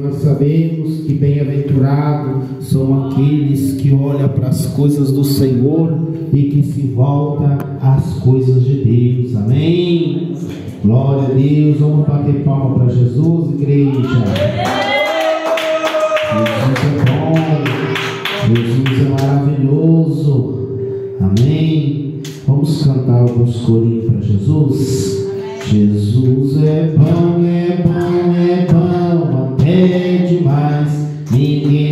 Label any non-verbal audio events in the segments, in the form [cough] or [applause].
Nós sabemos que bem-aventurados são aqueles que olham para as coisas do Senhor e que se volta às coisas de Deus. Amém? Glória a Deus. Vamos bater palma para Jesus, igreja. Jesus é bom. Jesus é maravilhoso. Amém? Vamos cantar alguns corinhos para Jesus. Jesus é bom é demais. Ninguém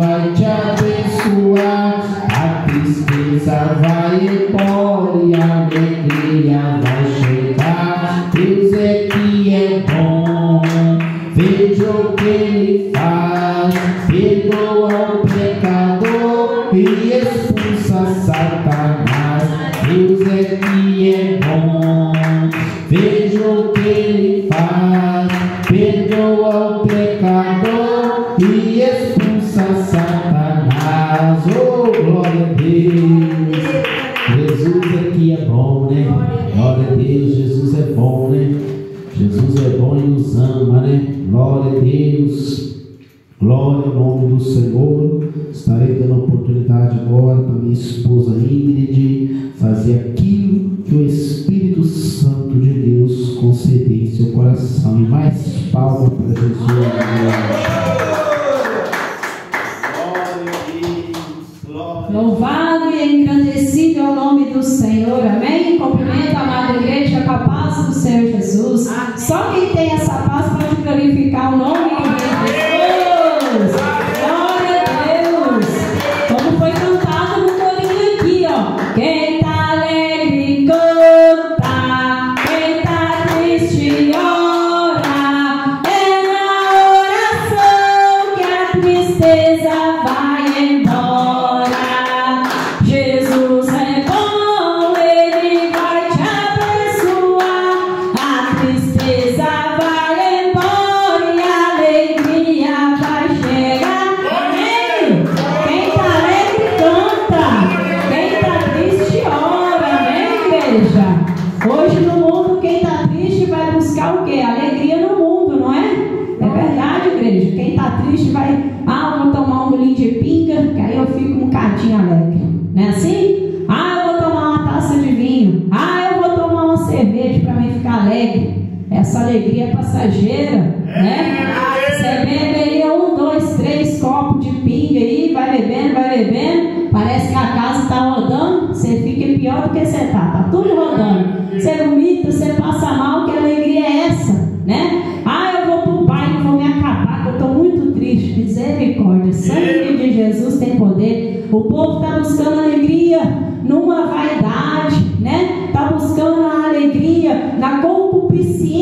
baca siswa habis bisa esposa concupiscência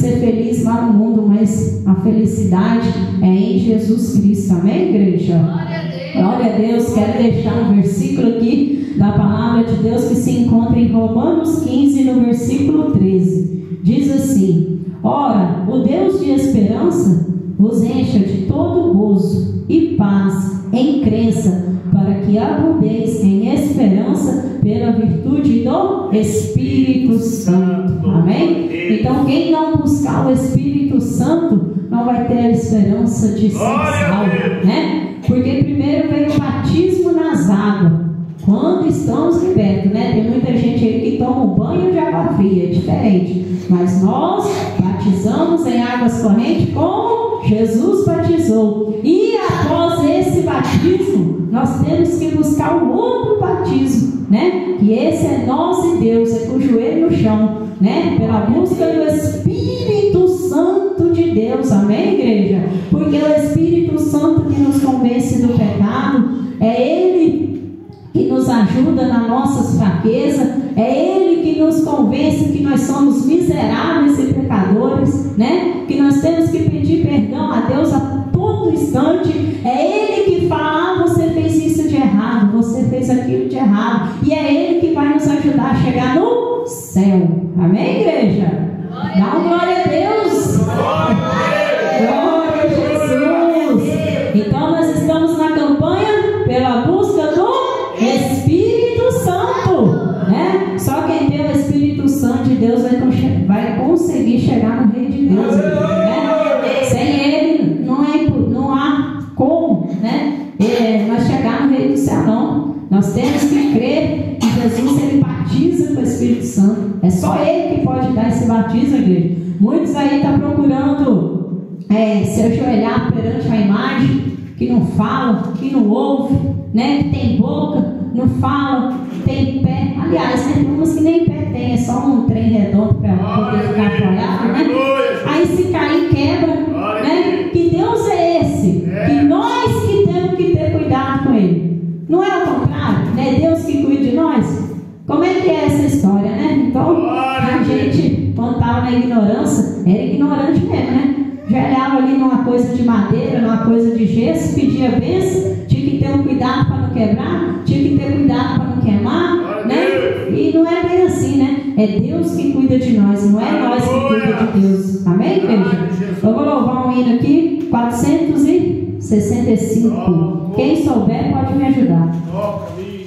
ser feliz lá no mundo, mas a felicidade é em Jesus Cristo. Amém, igreja? Glória a Deus. Quero deixar um versículo aqui da palavra de Deus que se encontra em Romanos 15, no versículo 13. Buscar o Espírito Santo não vai ter a esperança de ser salvo, né? Porque primeiro veio o batismo nas águas. Quando estamos libertos, né? Tem muita gente aí que toma um banho de água fria, é diferente. Mas nós batizamos em águas correntes como Jesus batizou. E após esse batismo, nós temos que buscar um outro batismo, chegar no Rei do Céu, não. Nós temos que crer que Jesus ele batiza com o Espírito Santo. É só Ele que pode dar esse batismo, igreja. Muitos aí estão tá procurando é, se ajoelhar perante a imagem que não fala, que não ouve, né? Que tem boca, não fala, tem pé. Aliás, tem umas que nem pé tem, é só um trem redondo para poder ficar apoiado, né? Aí se cair, quebra, Não é o contrário, né? Deus que cuida de nós. Como é que é essa história, né? Então, a gente, quando estava na ignorância, era ignorante mesmo, né? Já olhava ali numa coisa de madeira, numa coisa de gesso, pedia bênção, tinha que ter um cuidado para não quebrar, tinha que ter cuidado para não queimar, né? E não é bem assim, né? É Deus que cuida de nós, não é nós que cuida de Deus. Amém, igreja? Eu vou louvar um hino aqui, 465. Quem souber pode me ajudar. Glória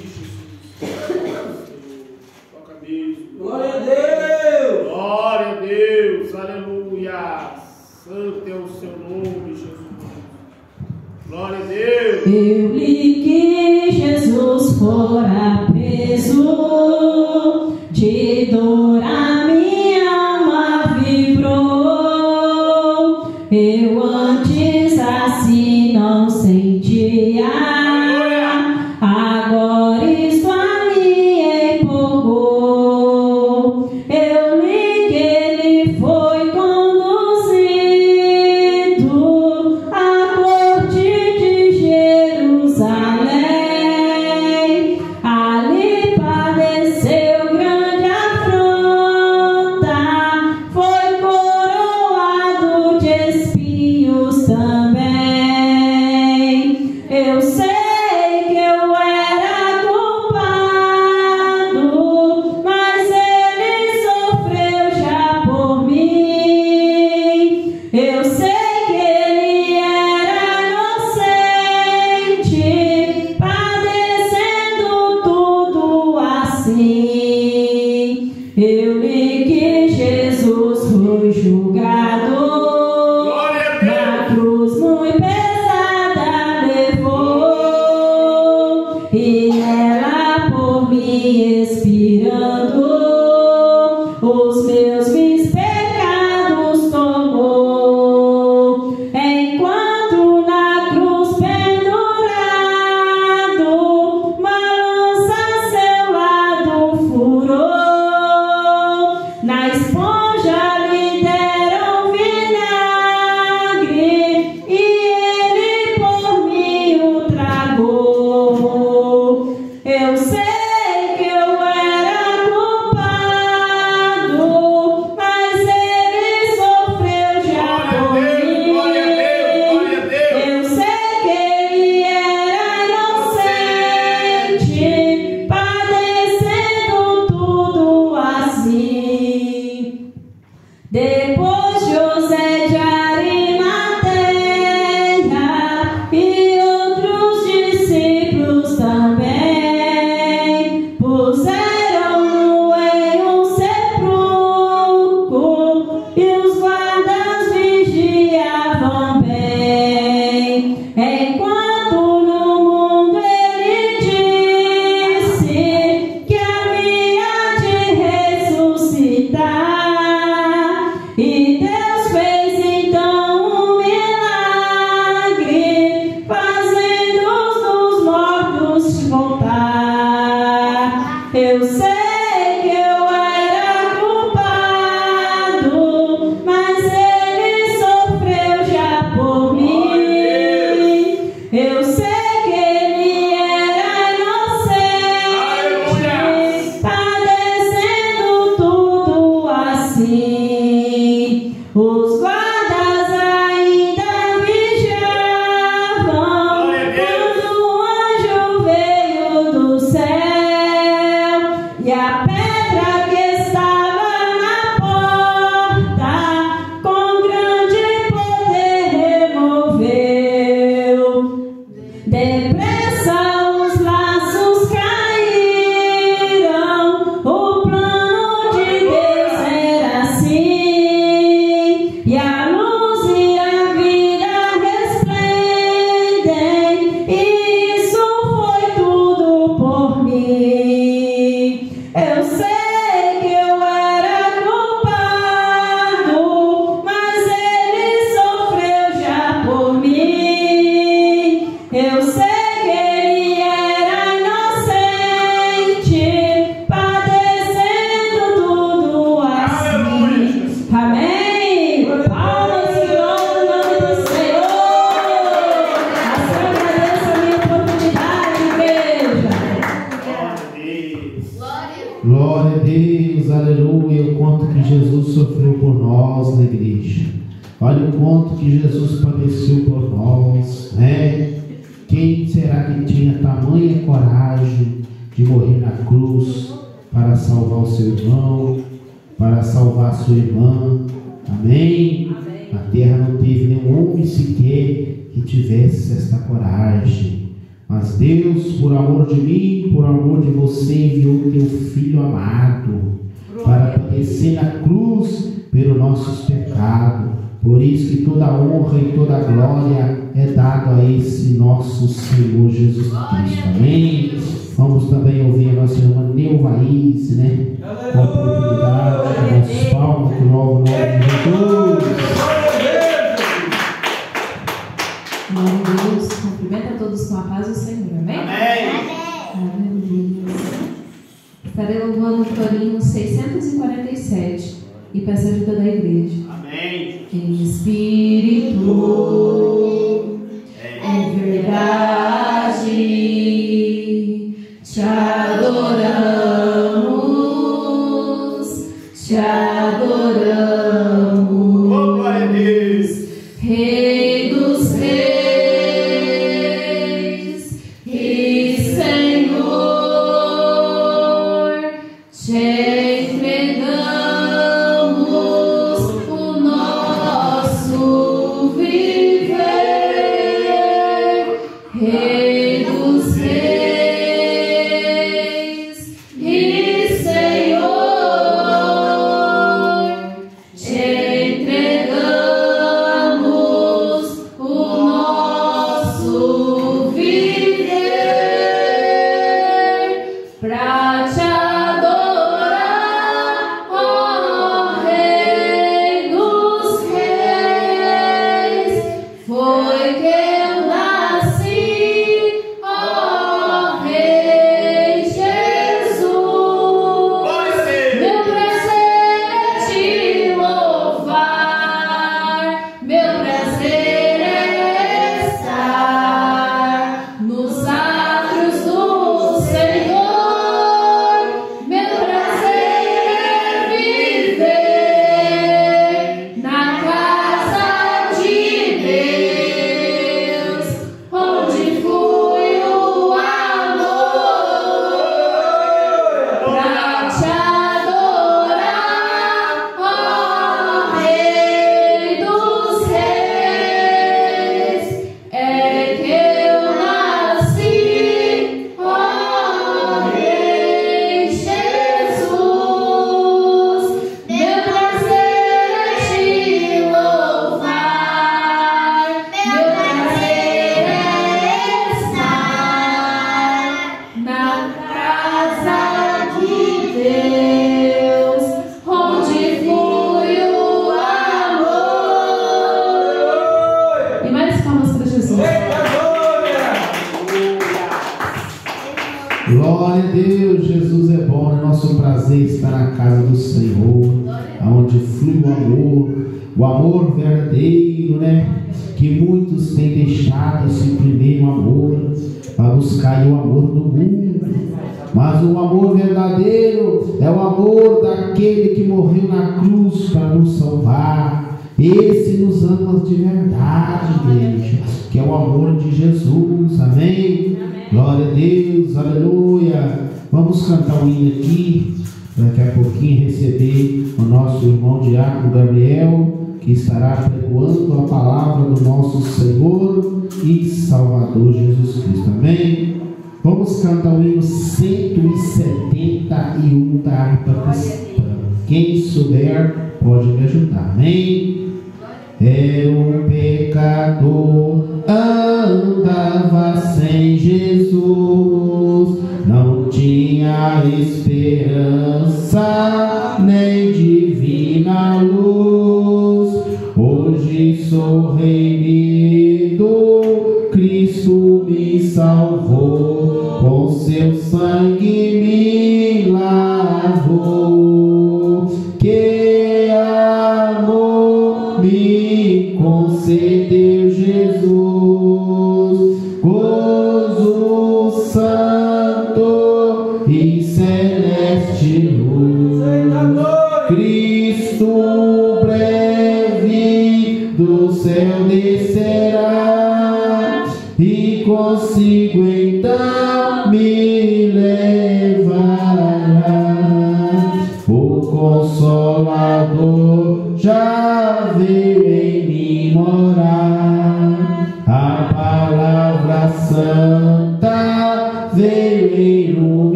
sangue me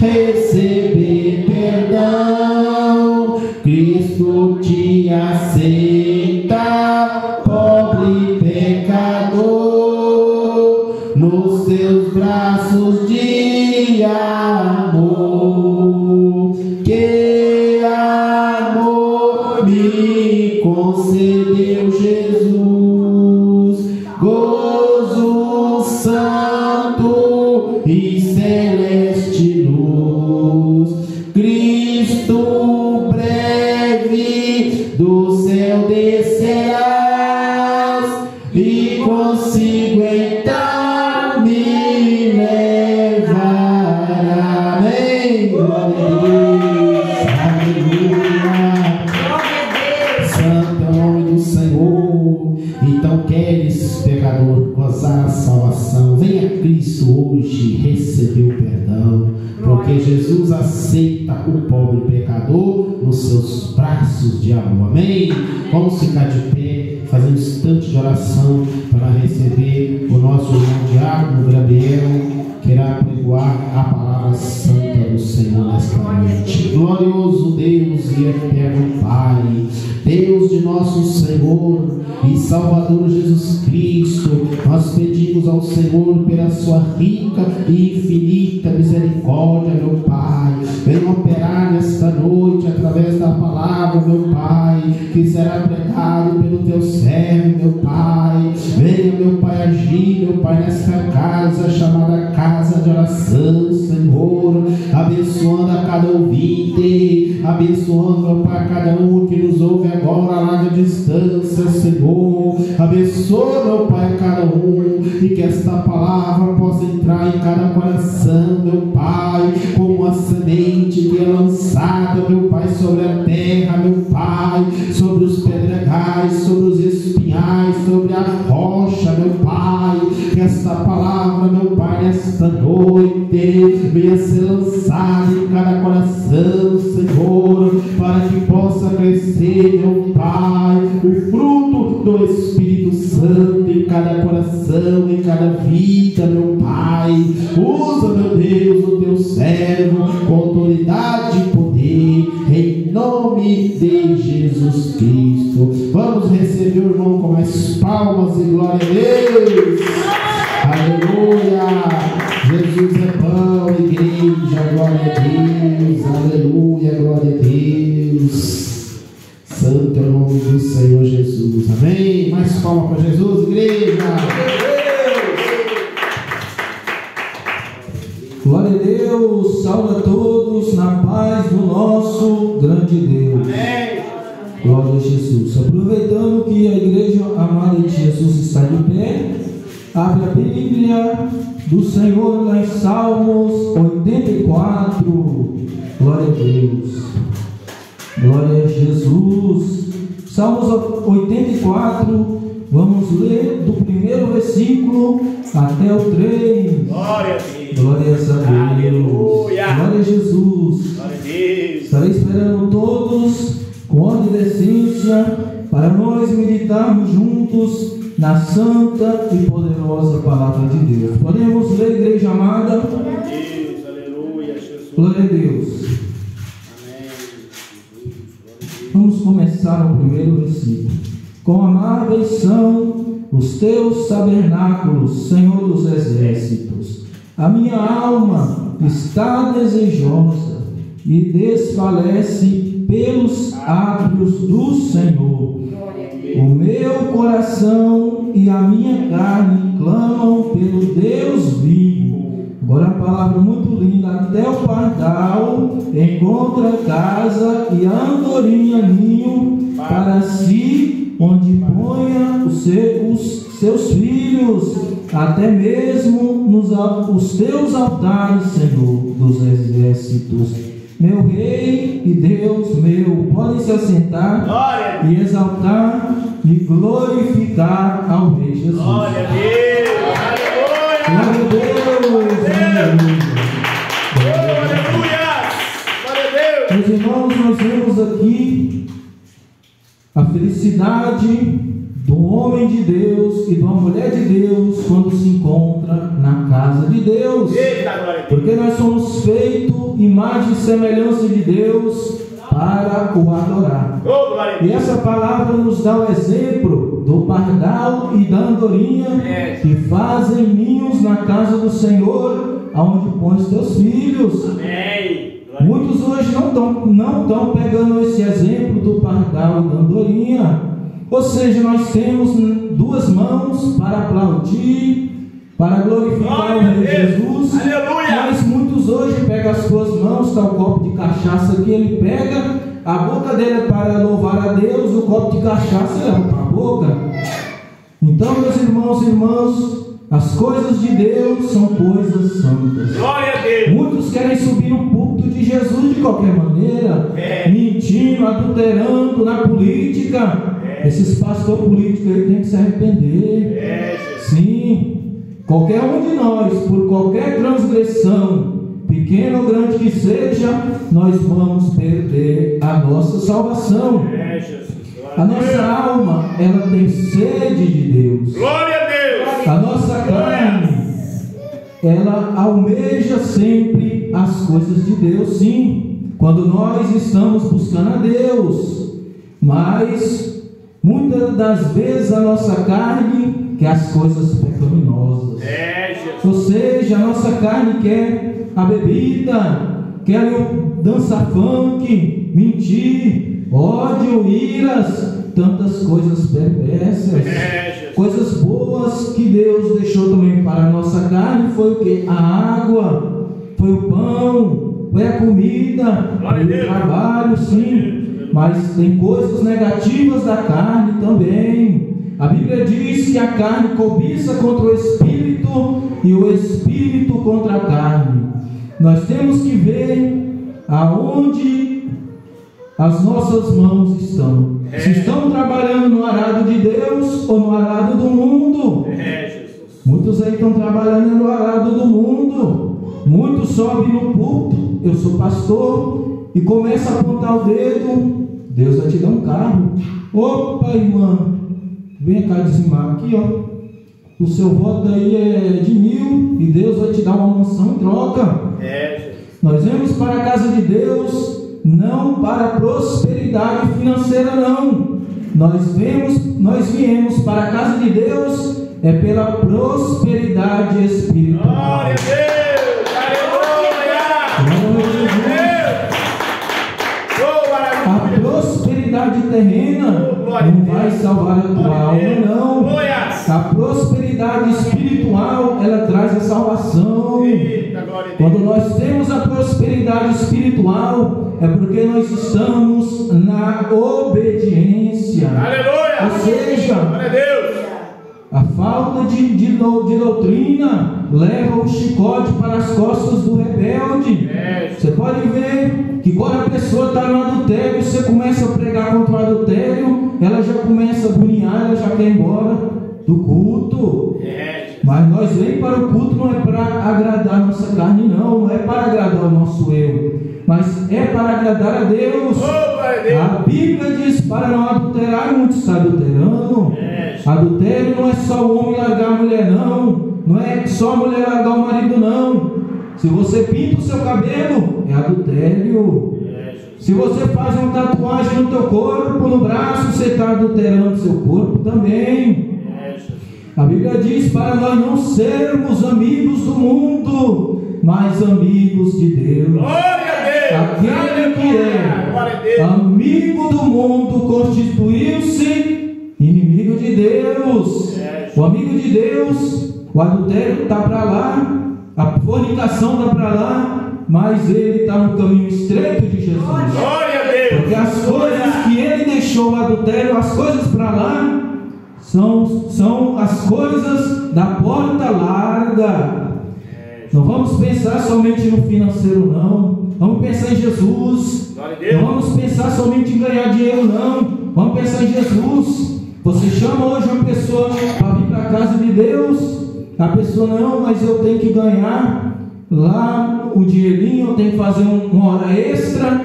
face que esta palavra possa entrar em cada coração. Jesus Cristo. Vamos receber o irmão com mais palmas e glória a Deus. está desejosa e desfalece pelos átrios do Senhor. O meu coração e a minha carne clamam pelo Deus vivo. Agora a palavra muito linda, até o pardal encontra casa e andorinha ninho para si, onde ponha os seus, seus filhos até mesmo nos, os teus altares, Senhor dos exércitos. Meu Rei e Deus meu, podem se assentar Glória. e exaltar e glorificar ao Rei Jesus. Glória a Deus! Glória a Deus! Glória a Deus! Glória a Deus! Meus irmãos, nós vemos aqui a felicidade do homem de Deus e de uma mulher de Deus quando se encontra na casa de Deus. Porque nós somos feitos imagem e semelhança de Deus para o adorar. Oh, E essa palavra nos dá o exemplo do pardal e da andorinha que fazem ninhos na casa do Senhor, aonde põe os teus filhos. Amém. Muitos hoje não estão não tão pegando esse exemplo do pardal e da andorinha. Ou seja, nós temos duas mãos para aplaudir, para glorificar o Glória Rei Deus. Jesus. Aleluia. Mas muitos hoje pegam as suas mãos, está o copo de cachaça que ele pega, a boca dele é para louvar a Deus, o copo de cachaça ele leva para a boca. Então, meus irmãos e irmãs, as coisas de Deus são coisas santas. Glória a Deus. Muitos querem subir no púlpito de Jesus de qualquer maneira, É. mentindo, adulterando na política. Esses pastores políticos aí têm que se arrepender. É. Sim, qualquer um de nós, por qualquer transgressão, pequena ou grande que seja, nós vamos perder a nossa salvação. É, Jesus. A nossa alma, ela tem sede de Deus. Glória a Deus. A nossa carne, ela almeja sempre as coisas de Deus, sim, quando nós estamos buscando a Deus. Mas muitas das vezes a nossa carne quer as coisas pecaminosas. É, Jesus. Ou seja, a nossa carne quer a bebida, quer o dançar funk, mentir, ódio, iras, tantas coisas perversas. É. Coisas boas que Deus deixou também para a nossa carne foi o que? A água, foi o pão, foi a comida, foi o trabalho, sim. Mas tem coisas negativas da carne também. A Bíblia diz que a carne cobiça contra o espírito e o espírito contra a carne. Nós temos que ver aonde as nossas mãos estão. Se estão trabalhando no arado de Deus ou no arado do mundo. É, Jesus. Muitos aí estão trabalhando no arado do mundo. Muitos sobem no púlpito, eu sou pastor, e começa a apontar o dedo. Deus vai te dar um carro. Opa, irmã, vem cá dizimar aqui, ó. O seu voto aí é de mil e Deus vai te dar uma mansão em troca. É, Jesus. Nós vemos para a casa de Deus não para a prosperidade financeira não. Nós vemos, nós viemos para a casa de Deus é pela prosperidade espiritual. Glória a Deus. Terrena não vai salvar a tua alma não. A prosperidade espiritual ela traz a salvação. Eita. Quando nós temos a prosperidade espiritual, é porque nós estamos na obediência. Aleluia. Ou seja, a falta de, de, de doutrina leva o chicote para as costas do rebelde. É, Você pode ver que quando a pessoa está no adultério, você começa a pregar contra o adultério, ela já começa a agoniar, ela já quer ir embora do culto. é. Mas nós vem para o culto não é para agradar a nossa carne, não, não é para agradar o nosso eu, mas é para agradar a Deus. Oh, a Deus. A Bíblia diz para não adulterar, muitos adulterando. É. Adultério não é só o homem largar a mulher, não. Não é só a mulher largar o marido, não. Se você pinta o seu cabelo, é adultério. É. Se você faz uma tatuagem no teu corpo, no braço, você está adulterando seu corpo também. É. A Bíblia diz para nós não sermos amigos do mundo, mas amigos de Deus. Aquele que é amigo do mundo constituiu-se inimigo de Deus. O amigo de Deus, o adultério está para lá, a fornicação está para lá, mas ele está no caminho estreito de Jesus. Glória a Deus. Porque as coisas que ele deixou o adultério, as coisas para lá, são, são as coisas da porta larga. Não vamos pensar somente no financeiro, não. Vamos pensar em Jesus. Não vamos pensar somente em ganhar dinheiro, não. Vamos pensar em Jesus. Você chama hoje uma pessoa para vir para a casa de Deus. A pessoa, não, mas eu tenho que ganhar lá o dinheirinho, eu tenho que fazer um- uma hora extra.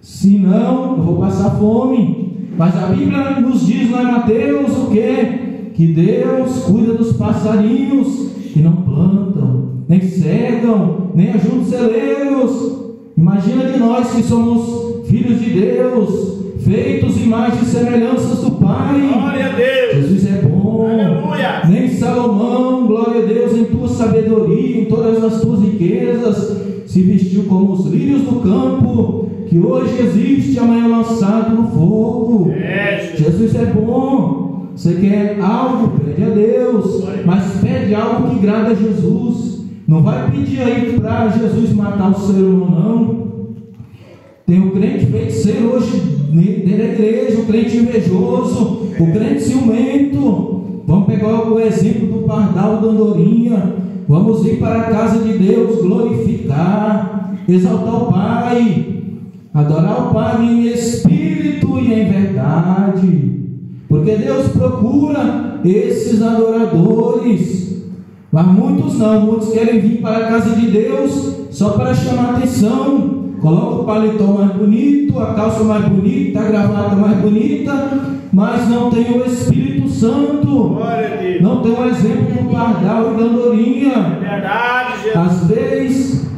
Senão, eu vou passar fome. Mas a Bíblia nos diz lá em Mateus o quê? Que Deus cuida dos passarinhos que não plantam, nem cegam, nem ajuntam celeiros. Imagina de nós que somos filhos de Deus, feitos imagens e semelhanças do Pai. Glória a Deus. Jesus é bom. Aleluia. Nem Salomão, glória a Deus, em tua sabedoria, em todas as tuas riquezas, se vestiu como os lírios do campo, que hoje existe amanhã lançado no fogo. É, Jesus. Jesus é bom. Você quer algo, pede a Deus, mas pede algo que agrada a Jesus. Não vai pedir aí para Jesus matar o ser humano, não. Tem o crente feiticeiro hoje dentro da igreja, o crente invejoso, o crente ciumento. Vamos pegar o exemplo do pardal da andorinha. Vamos ir para a casa de Deus, glorificar, exaltar o Pai, adorar o Pai em espírito e em verdade. Porque Deus procura esses adoradores. Mas muitos não, muitos querem vir para a casa de Deus só para chamar atenção. Coloca o paletó mais bonito, a calça mais bonita, a gravata mais bonita, mas não tem o Espírito Santo. Não tem o exemplo do pardal e da andorinha. Verdade, Jesus. Às vezes,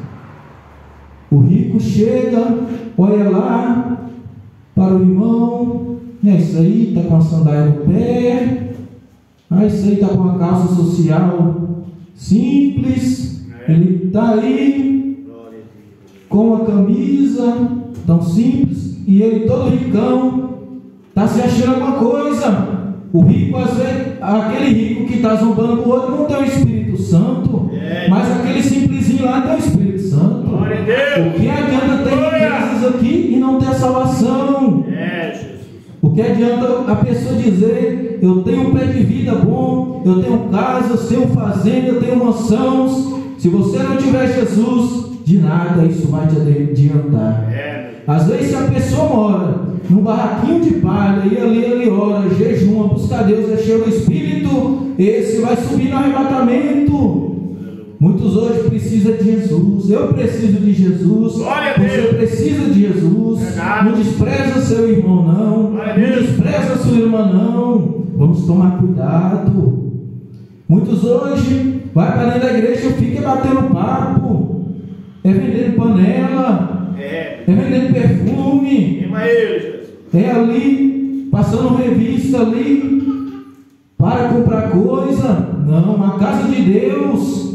o rico chega, olha lá para o irmão, é isso aí, está com a sandália no pé, ah, isso aí está com a calça social simples, ele está aí a com a camisa tão simples e ele todo ricão, está se achando alguma coisa. O rico, às vezes, aquele rico que está zombando o outro não tem o Espírito Santo, É. mas aquele simplesinho lá tem o Espírito Santo. A. O que adianta ter riquezas aqui e não ter a salvação? Que adianta a pessoa dizer, eu tenho um pé de vida bom, eu tenho casa, eu tenho fazenda, eu tenho mansões. Se você não tiver Jesus, de nada isso vai te adiantar. É, Às vezes, se a pessoa mora num barraquinho de palha e ali ele ora, jejuma, busca Deus, é cheio do Espírito, esse vai subir no arrebatamento. Muitos hoje precisam de Jesus. Eu preciso de Jesus. Glória a Você Deus. precisa de Jesus. Verdade. Não despreza seu irmão, não. Não despreza sua irmã, não. Vamos tomar cuidado. Muitos hoje vai para dentro da igreja e fica batendo papo. É vendendo panela. É. É vendendo perfume. É ali, passando revista ali, para comprar coisa. Não, a casa de Deus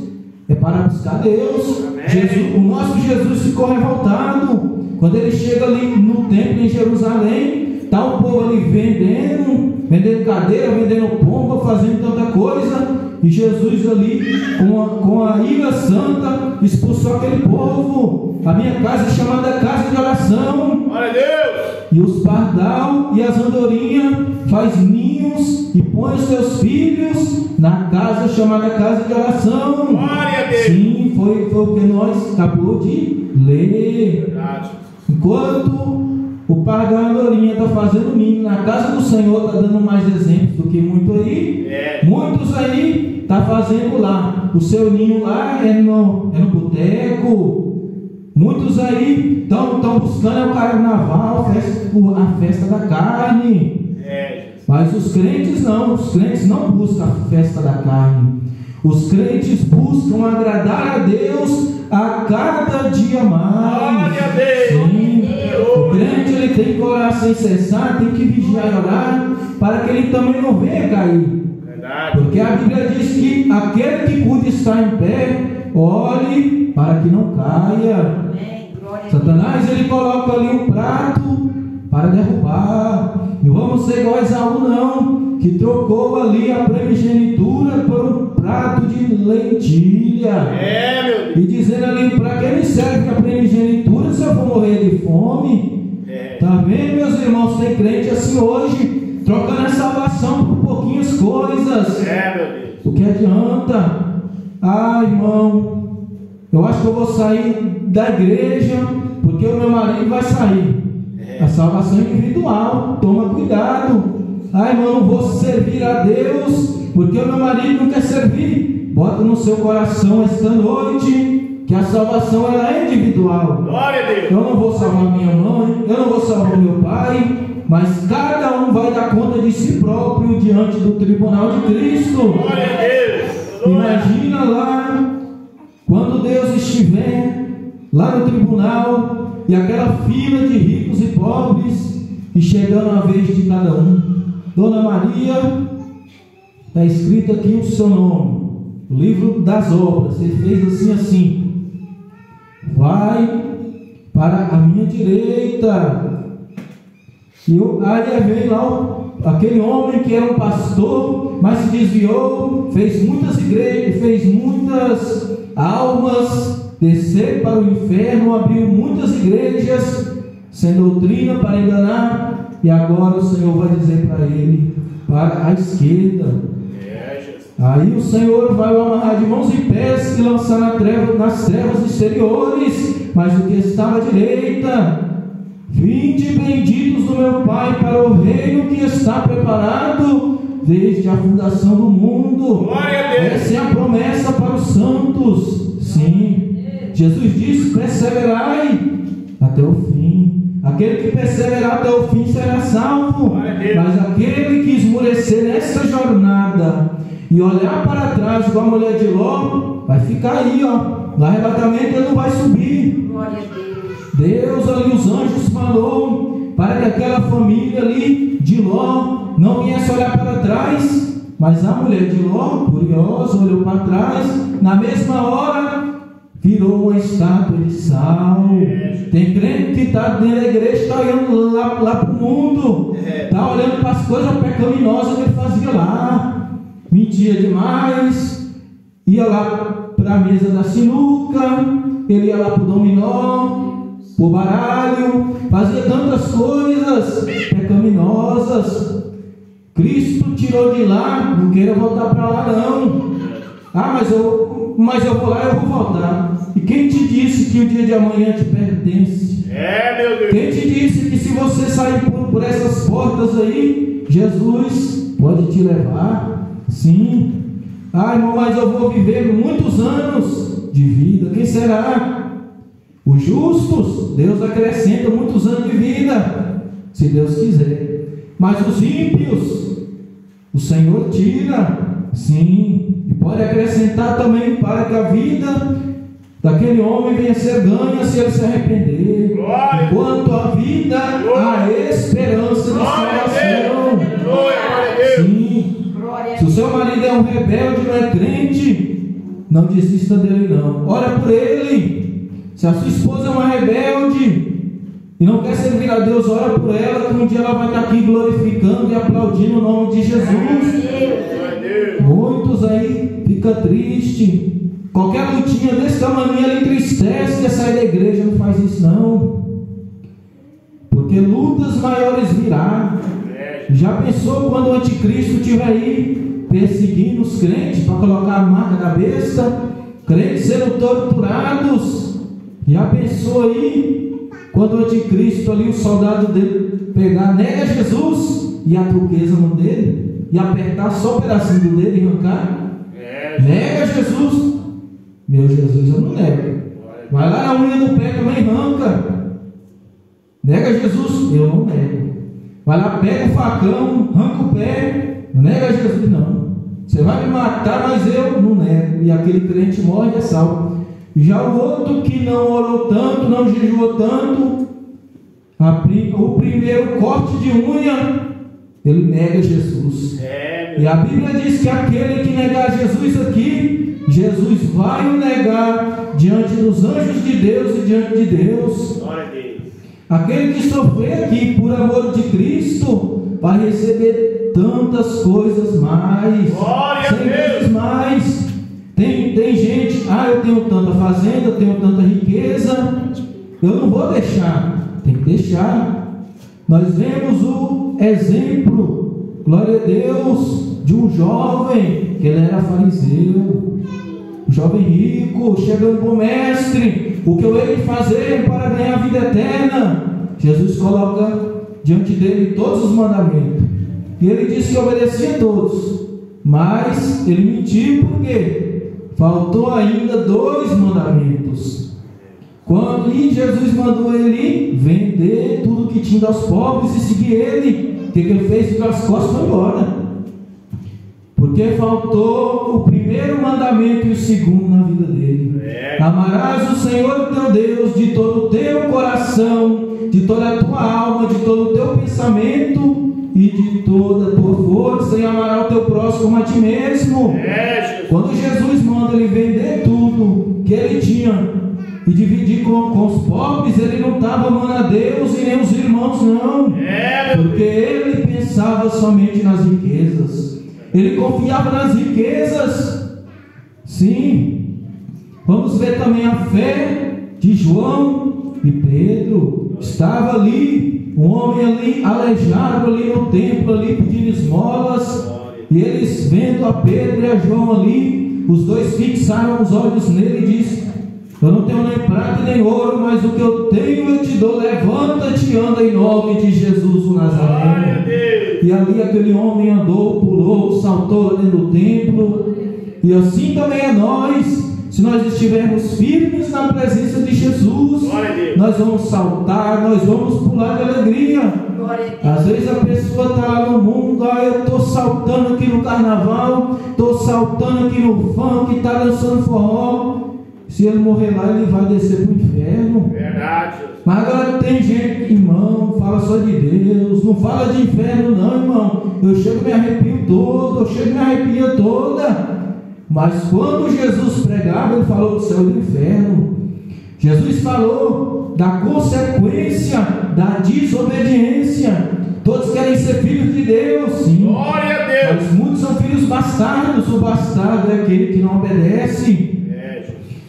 é para buscar Deus. Jesus- o nosso Jesus ficou revoltado. Quando ele chega ali no templo em Jerusalém, está o povo ali vendendo, vendendo cadeira, vendendo pomba, fazendo tanta coisa. E Jesus ali, com a, com a ira santa, expulsou aquele povo. A minha casa é chamada casa de oração. Glória a Deus. E os pardal e as andorinhas faz ninhos e põe os seus filhos na casa chamada casa de oração. Glória a Deus. Sim, foi, foi o que nós acabou de ler. Verdade. Enquanto o pardal e a andorinha está fazendo ninho na casa do Senhor, está dando mais exemplos do que muito aí. É. Muitos aí está fazendo lá. O seu ninho lá é no, é no boteco. Muitos aí estão buscando é o carnaval, a festa, a festa da carne. É. Mas os crentes não, os crentes não buscam a festa da carne. Os crentes buscam agradar a Deus a cada dia mais. Glória a Deus. Sim. O crente ele tem que orar sem cessar, tem que vigiar e orar, para que ele também não venha cair. Verdade. Porque a Bíblia diz que aquele que cuida estar em pé, ore para que não caia. Satanás ele coloca ali um prato para derrubar. Não vamos ser igual a Esaú, não, que trocou ali a primogenitura por um prato de lentilha. É, meu Deus. E dizendo ali, para que me serve a primogenitura se eu for morrer de fome? É. Tá vendo, meus irmãos? Tem crente assim hoje, trocando a salvação por pouquinhas coisas. É, meu Deus. O que adianta? Ah, irmão, eu acho que eu vou sair da igreja porque o meu marido vai sair. A salvação é individual, toma cuidado. Ah, irmão, eu não vou servir a Deus porque o meu marido não quer servir. Bota no seu coração esta noite que a salvação ela é individual. Glória a Deus. Eu não vou salvar minha mãe, eu não vou salvar meu pai, mas cada um vai dar conta de si próprio diante do tribunal de Cristo. Glória a Deus. Imagina lá, quando Deus estiver lá no tribunal e aquela fila de ricos e pobres, e chegando a vez de cada um. Dona Maria, está escrito aqui o seu nome, o livro das obras. Ele fez assim, assim. Vai para a minha direita. E eu, aí vem lá o- aquele homem que era um pastor, mas se desviou, fez muitas igrejas, fez muitas almas descer para o inferno, abriu muitas igrejas, sem doutrina para enganar, e agora o Senhor vai dizer para ele, para a esquerda. Aí o Senhor vai o amarrar de mãos e pés e lançar na treva- nas trevas exteriores, mas o que estava à direita. Vinde benditos do meu Pai para o reino que está preparado desde a fundação do mundo. Glória a Deus. Essa é a promessa para os santos. Sim. Jesus disse: perseverai até o fim. Aquele que perseverar até o fim será salvo. Mas aquele que esmorecer nessa jornada e olhar para trás igual a mulher de Ló, vai ficar aí, ó. No arrebatamento ele não vai subir. Glória a Deus. Deus ali, os anjos falou para que aquela família ali de Ló não viesse olhar para trás, mas a mulher de Ló, curiosa, olhou para trás, na mesma hora virou uma estátua de sal. Tem crente que está dentro da igreja, está olhando lá, lá para o mundo, está olhando para as coisas pecaminosas que ele fazia lá, mentia demais, ia lá para a mesa da sinuca, ele ia lá para o dominó, o baralho, fazia tantas coisas pecaminosas. Cristo tirou de lá, não queira voltar para lá não. Ah, mas eu, mas eu vou lá, eu vou voltar. E quem te disse que o dia de amanhã te pertence? É, meu Deus. Quem te disse que se você sair por, por essas portas aí, Jesus pode te levar? Sim. Ah, irmão, mas eu vou viver muitos anos de vida. Quem será? Os justos, Deus acrescenta muitos anos de vida, se Deus quiser. Mas os ímpios, o Senhor tira, sim, e pode acrescentar também para que a vida daquele homem venha a ser ganha se ele se arrepender. Glória. Enquanto a vida, a esperança de Glória salvação. Glória. Sim. Glória Se o seu marido é um rebelde, não é crente, não desista dele não. Ora por ele. Se a sua esposa é uma rebelde e não quer servir a Deus, ora por ela, que um dia ela vai estar aqui glorificando e aplaudindo o nome de Jesus. Muitos aí fica triste. Qualquer lutinha desse tamanho ele entristece, quer sair da igreja, não faz isso não. Porque lutas maiores virá. Já pensou quando o anticristo estiver aí perseguindo os crentes para colocar a marca da besta? Crentes sendo torturados. Já pensou aí quando o anticristo ali, o soldado dele, pegar, nega Jesus e a turquesa no dele e apertar só um pedacinho do dedo e arrancar? é, Nega Jesus. Meu Jesus, eu não nego. Vai lá na unha do pé também arranca. Nega Jesus, eu não nego. Vai lá, pega o facão, arranca o pé. Não nega Jesus, não. Você vai me matar, mas eu não nego. E aquele crente morre e é salvo. Já o outro que não orou tanto, não jejuou tanto, o primeiro corte de unha, ele nega Jesus. é, E a Bíblia diz que aquele que negar Jesus aqui, Jesus vai o negar diante dos anjos de Deus e diante de Deus. Glória a Deus. Aquele que sofrer aqui por amor de Cristo vai receber tantas coisas mais. Glória a Deus. mais. Tem, tem gente, ah, eu tenho tanta fazenda, eu tenho tanta riqueza, eu não vou deixar. Tem que deixar. Nós vemos o exemplo, glória a Deus, de um jovem que ele era fariseu. O jovem rico chegando para o mestre, o que eu hei de fazer para ganhar a vida eterna? Jesus coloca diante dele todos os mandamentos. E ele disse que obedecia a todos, mas ele mentiu porque faltou ainda dois mandamentos. Quando Jesus mandou ele vender tudo que tinha aos pobres e seguir ele. O que, que ele fez? Ficou as costas foi embora. Porque faltou o primeiro mandamento e o segundo na vida dele. É. Amarás o Senhor teu Deus de todo o teu coração, de toda a tua alma, de todo o teu pensamento e de toda a tua força, e amarás o teu próximo como a ti mesmo. É, Jesus. Quando ele vender tudo que ele tinha e dividir com, com os pobres, ele não estava amando a Deus e nem os irmãos, não. É, Porque ele pensava somente nas riquezas. Ele confiava nas riquezas. Sim. Vamos ver também a fé de João e Pedro. Estava ali, um homem ali, aleijado ali no templo, ali pedindo esmolas. E eles vendo a Pedro e a João ali, os dois fixaram os olhos nele e disse: Eu não tenho nem prata nem ouro, mas o que eu tenho eu te dou. Levanta-te e anda em nome de Jesus o Nazareno. E ali aquele homem andou, pulou, saltou dentro do templo. E assim também é nós. Se nós estivermos firmes na presença de Jesus, Glória a Deus. nós vamos saltar, nós vamos pular de alegria. Glória a Deus. Às vezes a pessoa está lá no mundo, ah, eu estou saltando aqui no carnaval, estou saltando aqui no funk, está dançando forró. Se ele morrer lá, ele vai descer para o inferno. Verdade, Jesus. Mas agora tem gente, irmão, fala só de Deus, não fala de inferno, não, irmão. Eu chego e me arrepio todo, eu chego e me arrepio toda. Mas quando Jesus pregava, ele falou do céu e do inferno. Jesus falou da consequência da desobediência. Todos querem ser filhos de Deus, sim. Glória a Deus. Mas muitos são filhos bastardos. O bastardo é aquele que não obedece. É.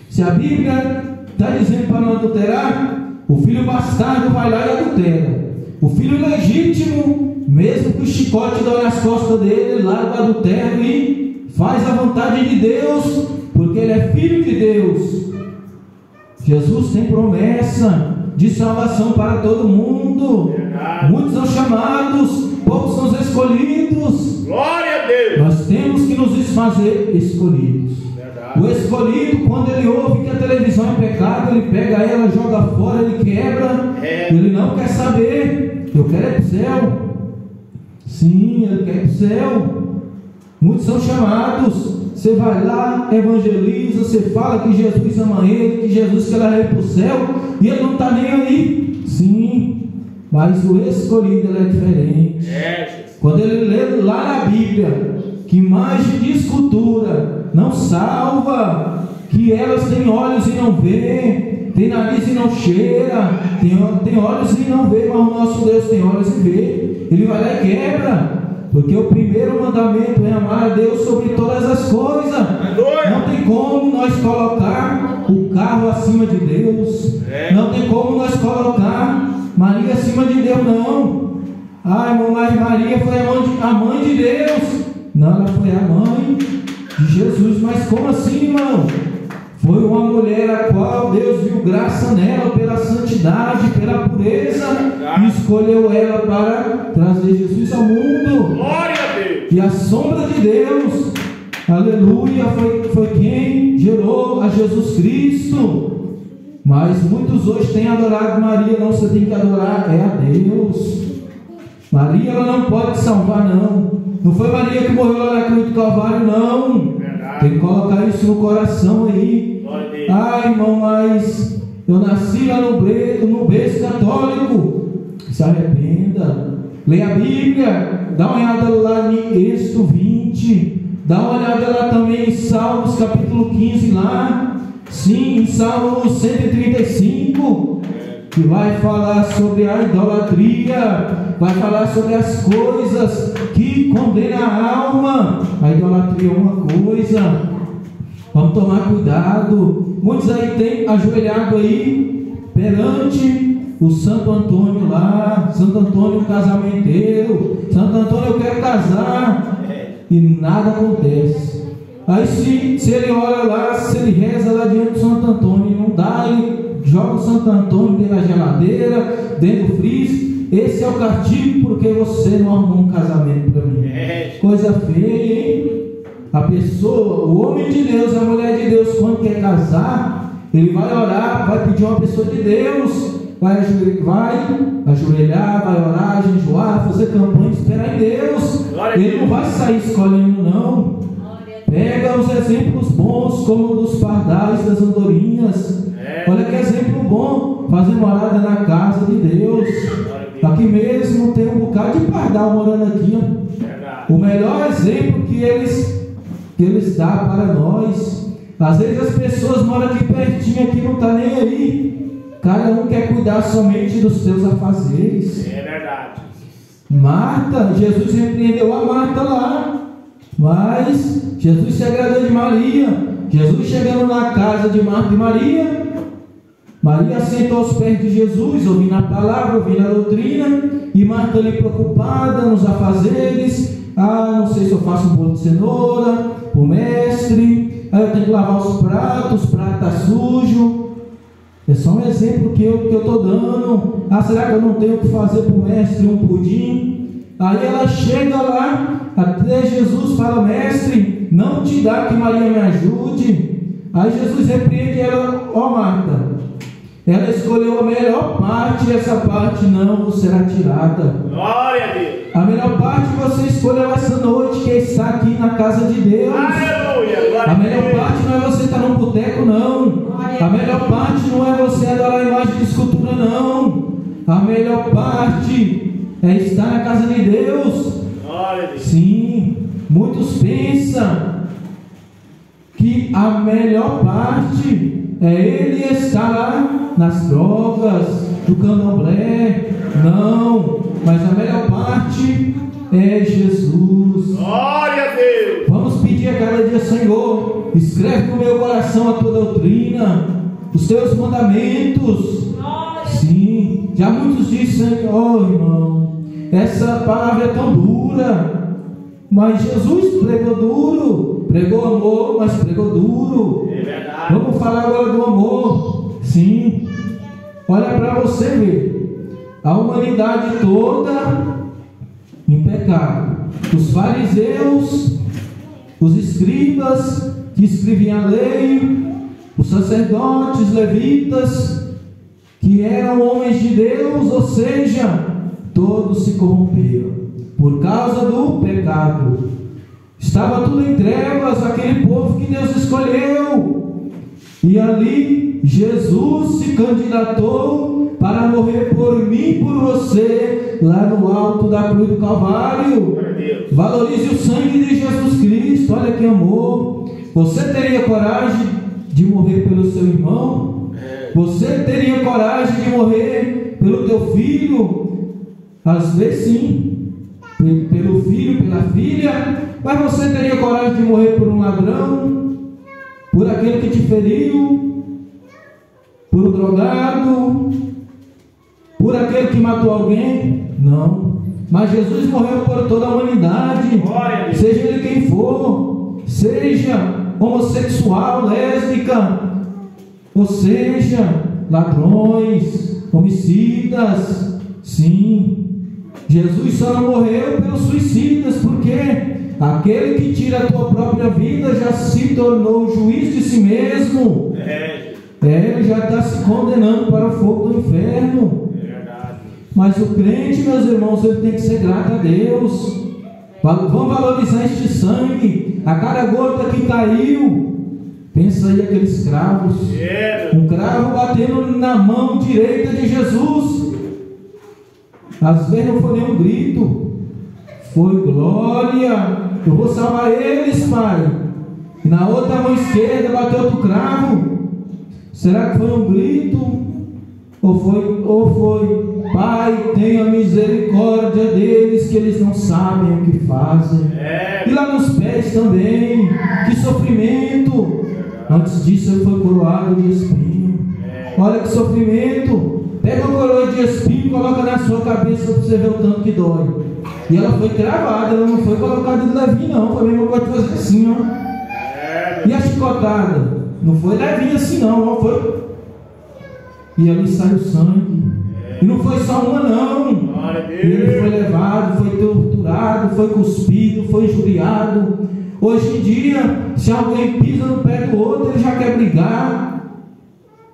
Se a Bíblia está dizendo para não adulterar, o filho bastardo vai lá e adultera. O filho legítimo, mesmo que o chicote dói nas costas dele, ele larga o adultério e faz a vontade de Deus, porque ele é filho de Deus. Jesus tem promessa de salvação para todo mundo. Verdade. Muitos são chamados, poucos são os escolhidos. Glória a Deus. Nós temos que nos desfazer escolhidos. O Verdade. escolhido, quando ele ouve que a televisão é pecado, ele pega ela, joga fora, ele quebra. É. Ele não quer saber. Eu quero é para o céu. Sim, ele quer ir para o céu. Muitos são chamados. Você vai lá, evangeliza, você fala que Jesus ama ele, que Jesus quer levar ele para o céu, e ele não está nem aí. Sim, mas o escolhido é diferente. É. Quando ele lê lá na Bíblia que imagem de escultura não salva, que elas têm olhos e não vê, tem nariz e não cheira, tem, tem olhos e não vê, mas o nosso Deus tem olhos e vê. Ele vai lá e quebra. Porque o primeiro mandamento é amar a Deus sobre todas as coisas. Não tem como nós colocar o carro acima de Deus. É. Não tem como nós colocar Maria acima de Deus, não. Ai, irmão, mas Maria foi a mãe, de, a mãe de Deus. Não, ela foi a mãe de Jesus. Mas como assim, irmão? Foi uma mulher a qual Deus viu graça nela pela santidade, pela pureza e escolheu ela para trazer Jesus ao mundo. Glória a Deus. E a sombra de Deus, aleluia, foi, foi quem gerou a Jesus Cristo. Mas muitos hoje têm adorado Maria, não, você tem que adorar é a Deus. Maria ela não pode salvar, não. Não foi Maria que morreu lá na cruz do Calvário, não. Tem que colocar isso no coração aí. Ah, irmão, mas eu nasci lá no berço, no berço católico. Se arrependa. Leia a Bíblia. Dá uma olhada lá em Êxodo 20. Dá uma olhada lá também em Salmos capítulo 15 lá. Sim, em Salmos 135. Que vai falar sobre a idolatria. Vai falar sobre as coisas que condenam a alma. A idolatria é uma coisa. Vamos tomar cuidado. Muitos aí têm ajoelhado aí perante o Santo Antônio lá, Santo Antônio casamenteiro. Santo Antônio, eu quero casar. E nada acontece. Aí se, se ele olha lá, se ele reza lá diante do Santo Antônio não dá, ele joga o Santo Antônio dentro da geladeira, dentro do freezer. Esse é o castigo porque você não arrumou um casamento para mim. É, Coisa feia, hein? A pessoa, o homem de Deus, a mulher de Deus, quando quer casar, Ele vai orar, vai pedir uma pessoa de Deus, vai ajoelhar, vai, ajoelhar, vai orar, jejuar, fazer campanha, esperar em Deus. Ele não vai sair escolhendo, não. Pega os exemplos bons, como dos pardais das andorinhas. É. Olha que exemplo bom, fazer morada na casa de Deus. Aqui mesmo tem um bocado de pardal morando aqui. ó. O melhor exemplo que eles, que eles dão para nós. Às vezes as pessoas moram aqui pertinho, aqui não está nem aí. Cada um quer cuidar somente dos seus afazeres. É verdade. Marta, Jesus repreendeu a Marta lá. Mas Jesus se agradou de Maria. Jesus chegando na casa de Marta e Maria. Maria sentou aos pés de Jesus, ouvindo a palavra, ouvindo a doutrina. E Marta ali preocupada nos afazeres. Ah, não sei se eu faço um bolo de cenoura, o mestre. Ah, eu tenho que lavar os pratos, o prato está sujo. É só um exemplo que eu que estou dando. Ah, será que eu não tenho que fazer para o mestre um pudim? Aí ela chega lá, até Jesus fala, mestre, não te dá que Maria me ajude. Aí Jesus repreende ela, ó Marta, ela escolheu a melhor parte essa parte não vos será tirada. Glória a Deus. A melhor parte você escolheu essa noite, que está aqui na casa de Deus. Aleluia. A melhor parte não é você estar num boteco, não. A melhor parte não é você adorar a imagem de escultura, não. A melhor parte é estar na casa de Deus. Sim, muitos pensam que a melhor parte é ele estar lá nas drogas, do candomblé. Não, mas a melhor parte é Jesus. Glória a Deus. Vamos pedir a cada dia, Senhor, escreve no meu coração a tua doutrina, os teus mandamentos. Sim, já muitos dizem, Senhor, irmão, essa palavra é tão dura, mas Jesus pregou duro, pregou amor, mas pregou duro. É verdade. Vamos falar agora do amor. Sim. Olha para você ver. A humanidade toda em pecado. Os fariseus, os escribas que escreviam a lei, os sacerdotes, levitas, que eram homens de Deus, ou seja, todos se corromperam por causa do pecado. Estava tudo em trevas, aquele povo que Deus escolheu. E ali Jesus se candidatou para morrer por mim por você, lá no alto da cruz do Calvário. Valorize o sangue de Jesus Cristo, olha que amor. Você teria coragem de morrer pelo seu irmão? Você teria coragem de morrer pelo teu filho? Às vezes sim, Pe- pelo filho, pela filha, mas você teria coragem de morrer por um ladrão, por aquele que te feriu, por um drogado, por aquele que matou alguém? Não. Mas Jesus morreu por toda a humanidade, seja ele quem for, seja homossexual, lésbica, ou seja, ladrões, homicidas, sim. Jesus só não morreu pelos suicidas, porque aquele que tira a tua própria vida já se tornou juiz de si mesmo. É, É, ele já está se condenando para o fogo do inferno. é verdade. Mas o crente, meus irmãos, ele tem que ser grato a Deus. Vamos valorizar este sangue. A cada gota que caiu. Pensa aí aqueles cravos. É, Um cravo batendo na mão direita de Jesus. Às vezes não foi nem um grito. Foi glória. Eu vou salvar eles, Pai. E na outra mão esquerda bateu outro cravo. Será que foi um grito? Ou foi, ou foi, Pai, tenha misericórdia deles, que eles não sabem o que fazem. é. E lá nos pés também, que sofrimento. Antes disso ele foi coroado de espinho. Olha que sofrimento. Pega uma coroa de espinho e coloca na sua cabeça para você ver o tanto que dói. E ela foi cravada, ela não foi colocada de levinho, não. Foi a mesma coisa de fazer assim, ó. E a chicotada? Não foi levinha assim não, ó, foi. E ali saiu sangue. E não foi só uma não. ele foi levado, foi torturado, foi cuspido, foi injuriado. Hoje em dia, se alguém pisa no pé do outro, ele já quer brigar.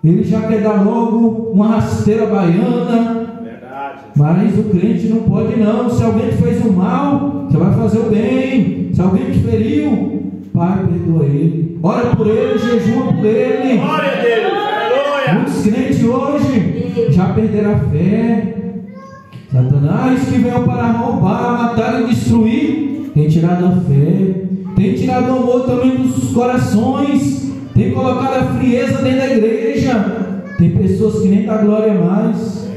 Ele já quer dar logo uma rasteira baiana, Verdade. mas o crente não pode não. Se alguém te fez o mal, você vai fazer o bem. Se alguém te feriu, Pai, perdoa ele. Ora por ele, jejua por ele. Glória a Deus. Aleluia. Muitos crentes hoje já perderam a fé. Satanás que veio para roubar, matar e destruir, tem tirado a fé, tem tirado o amor também dos corações, tem colocado a frieza dentro da igreja. Tem pessoas que nem dá glória mais.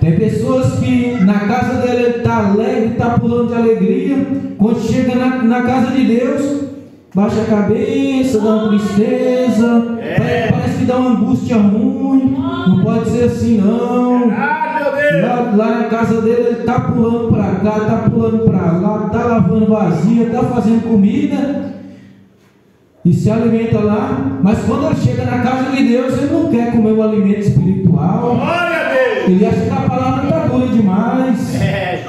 Tem pessoas que na casa dele está alegre, está pulando de alegria. Quando chega na, na casa de Deus, baixa a cabeça, dá uma tristeza, É. parece, que dá uma angústia ruim. Não pode ser assim, não. Lá, lá na casa dele, ele está pulando para cá, está pulando para lá, está lavando vasilha, está fazendo comida e se alimenta lá. Mas quando ele chega na casa de Deus, ele não quer comer o alimento espiritual. Glória a Deus. Ele acha que a palavra está dura demais. É,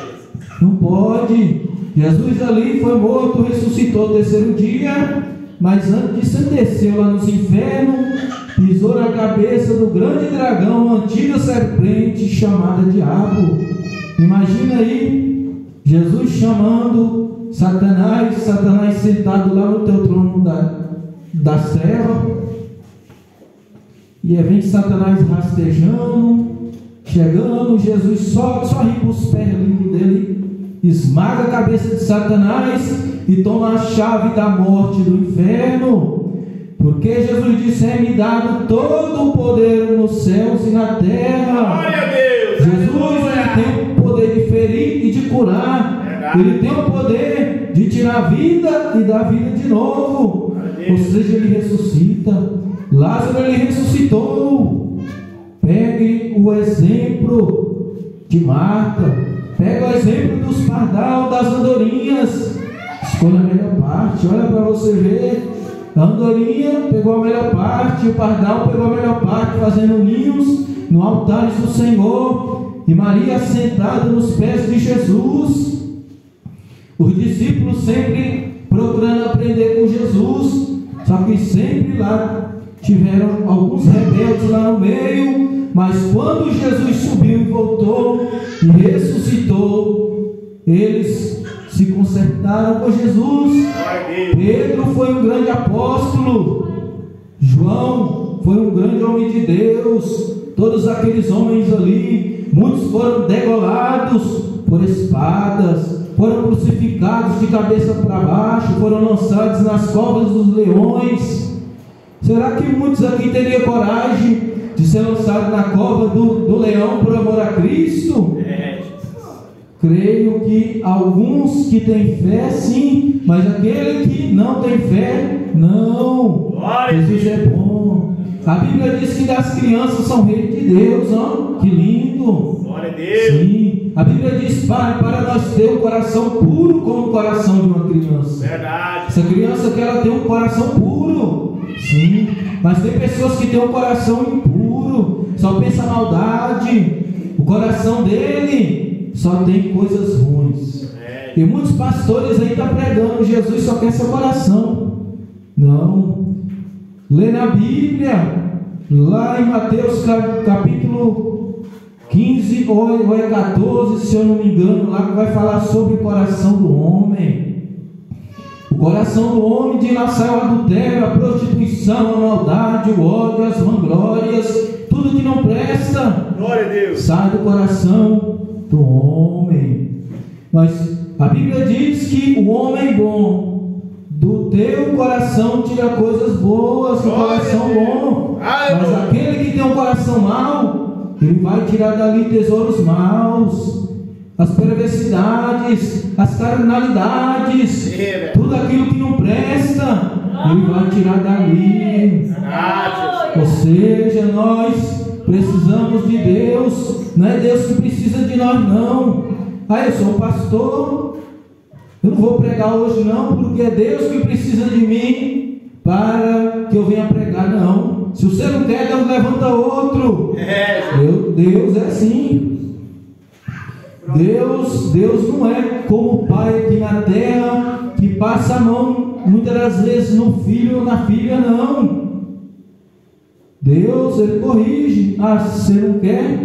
Não pode. Jesus ali foi morto, ressuscitou no terceiro dia, mas antes disso ele desceu lá nos infernos, pisou na cabeça do grande dragão, uma antiga serpente chamada Diabo. Imagina aí, Jesus chamando Satanás, Satanás sentado lá no teu trono da, das trevas. E aí vem Satanás rastejando, chegando, Jesus só, só ri para os pés dele, esmaga a cabeça de Satanás e toma a chave da morte do inferno. Porque Jesus disse: É-me dado todo o poder nos céus e na terra. Glória a Deus. Jesus ele tem o poder de ferir e de curar. Verdade. Ele tem o poder de tirar a vida e dar vida de novo. Ou seja, ele ressuscita. Lázaro ele ressuscitou. Pegue o exemplo de Marta. Pega o exemplo dos pardal, das andorinhas. Escolha a melhor parte. Olha para você ver. A andorinha pegou a melhor parte, o pardal pegou a melhor parte, fazendo ninhos no altar do Senhor. E Maria sentada nos pés de Jesus. Os discípulos sempre procurando aprender com Jesus, só que sempre lá tiveram alguns rebeldes lá no meio, mas quando Jesus subiu e voltou e ressuscitou, eles se consertaram com Jesus. Pedro foi um grande apóstolo, João foi um grande homem de Deus, todos aqueles homens ali, muitos foram degolados por espadas, foram crucificados de cabeça para baixo, foram lançados nas covas dos leões. Será que muitos aqui teriam coragem de ser lançados na cova do, do leão por amor a Cristo? É, Creio que alguns que têm fé, sim, mas aquele que não tem fé, não. Glória Jesus é bom. A Bíblia diz que das crianças são reis de Deus, ó, que lindo. Glória a Deus. Sim, a Bíblia diz, Pai, para nós ter um coração puro como o coração de uma criança. Verdade. Essa criança que ela tem um coração puro, sim, mas tem pessoas que têm um coração impuro, só pensa maldade. O coração dele só tem coisas ruins. É, E muitos pastores aí estão pregando, Jesus só quer seu coração. Não. Lê na Bíblia, lá em Mateus cap- capítulo 15 ou ou é 14, se eu não me engano, lá que vai falar sobre o coração do homem. O coração do homem de lá sai o adultério, a prostituição, a maldade, o ódio, as vanglórias, tudo que não presta Glória a Deus. sai do coração do homem. Mas a Bíblia diz que o homem bom do teu coração tira coisas boas Glória coração bom. Mas aquele que tem um coração mau, ele vai tirar dali tesouros maus, as perversidades, as carnalidades, tudo aquilo que não presta, ele vai tirar dali. Ou seja, nós precisamos de Deus, não é Deus que precisa de nós, não. Ah, eu sou um pastor, eu não vou pregar hoje, não, porque é Deus que precisa de mim para que eu venha pregar, não. Se você não quer, Deus levanta outro. É, Eu- Deus é assim. Deus, Deus não é como o pai aqui na terra que passa a mão muitas das vezes no filho ou na filha, não. Deus, ele corrige. Ah, se você não quer,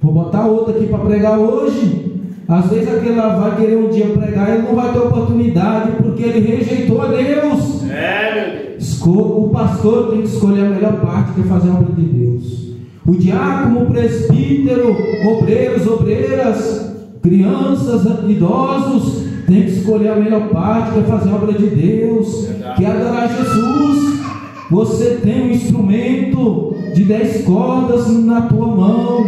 vou botar outro aqui para pregar hoje. Às vezes aquele lá vai querer um dia pregar, ele não vai ter oportunidade, porque ele rejeitou a Deus. É, O pastor tem que escolher a melhor parte que é fazer a obra de Deus. O diácono, o presbítero, obreiros, obreiras, crianças, idosos, tem que escolher a melhor parte que é fazer a obra de Deus, que é adorar Jesus. Você tem um instrumento de dez cordas na tua mão.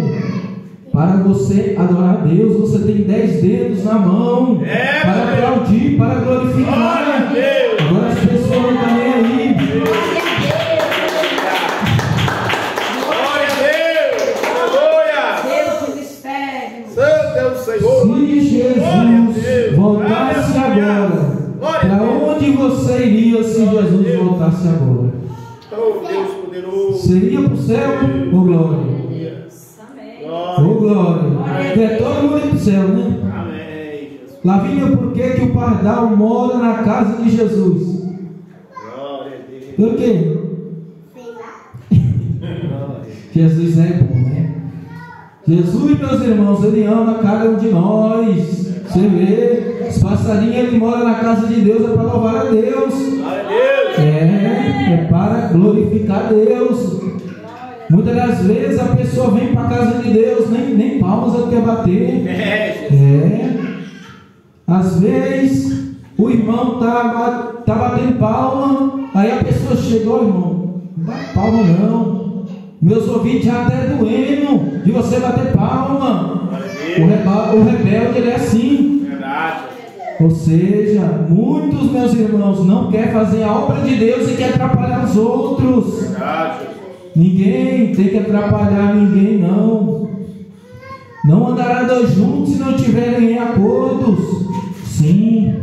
Para você adorar a Deus, você tem dez dedos na mão É, para aplaudir, para glorificar. Glória a Deus. Agora as pessoas não estão nem aí. Glória a Deus. Aleluia. Deus do mistério. Santo é o Senhor. Se Glória a Jesus Deus. voltasse agora, Glória a para Deus. onde você iria se Glória a Jesus Deus. voltasse agora? Oh. Seria para o céu ou glória? Ou Glória. Porque todo mundo para o céu, né? Amém. Lavínia, por que, que o pardal mora na casa de Jesus? Glória a Deus. Por quê? [laughs] Jesus é bom, né? Jesus, meus irmãos, ele ama cada um de nós. Você vê, os passarinhos, ele mora na casa de Deus, é para louvar a Deus. Glória a Deus. É, é para glorificar Deus. Muitas das vezes a pessoa vem para a casa de Deus, nem, nem palmas ela quer bater. É. É. Às vezes o irmão tá, tá batendo palma, aí a pessoa chegou, irmão, não bate palma não. Meus ouvidos já até doendo de você bater palma. O, reba- o rebelde ele é assim. Verdade. Ou seja, muitos meus irmãos não querem fazer a obra de Deus e querem atrapalhar os outros. Verdade. Ninguém tem que atrapalhar ninguém, não. Não andará dois juntos se não tiverem em acordos. Sim.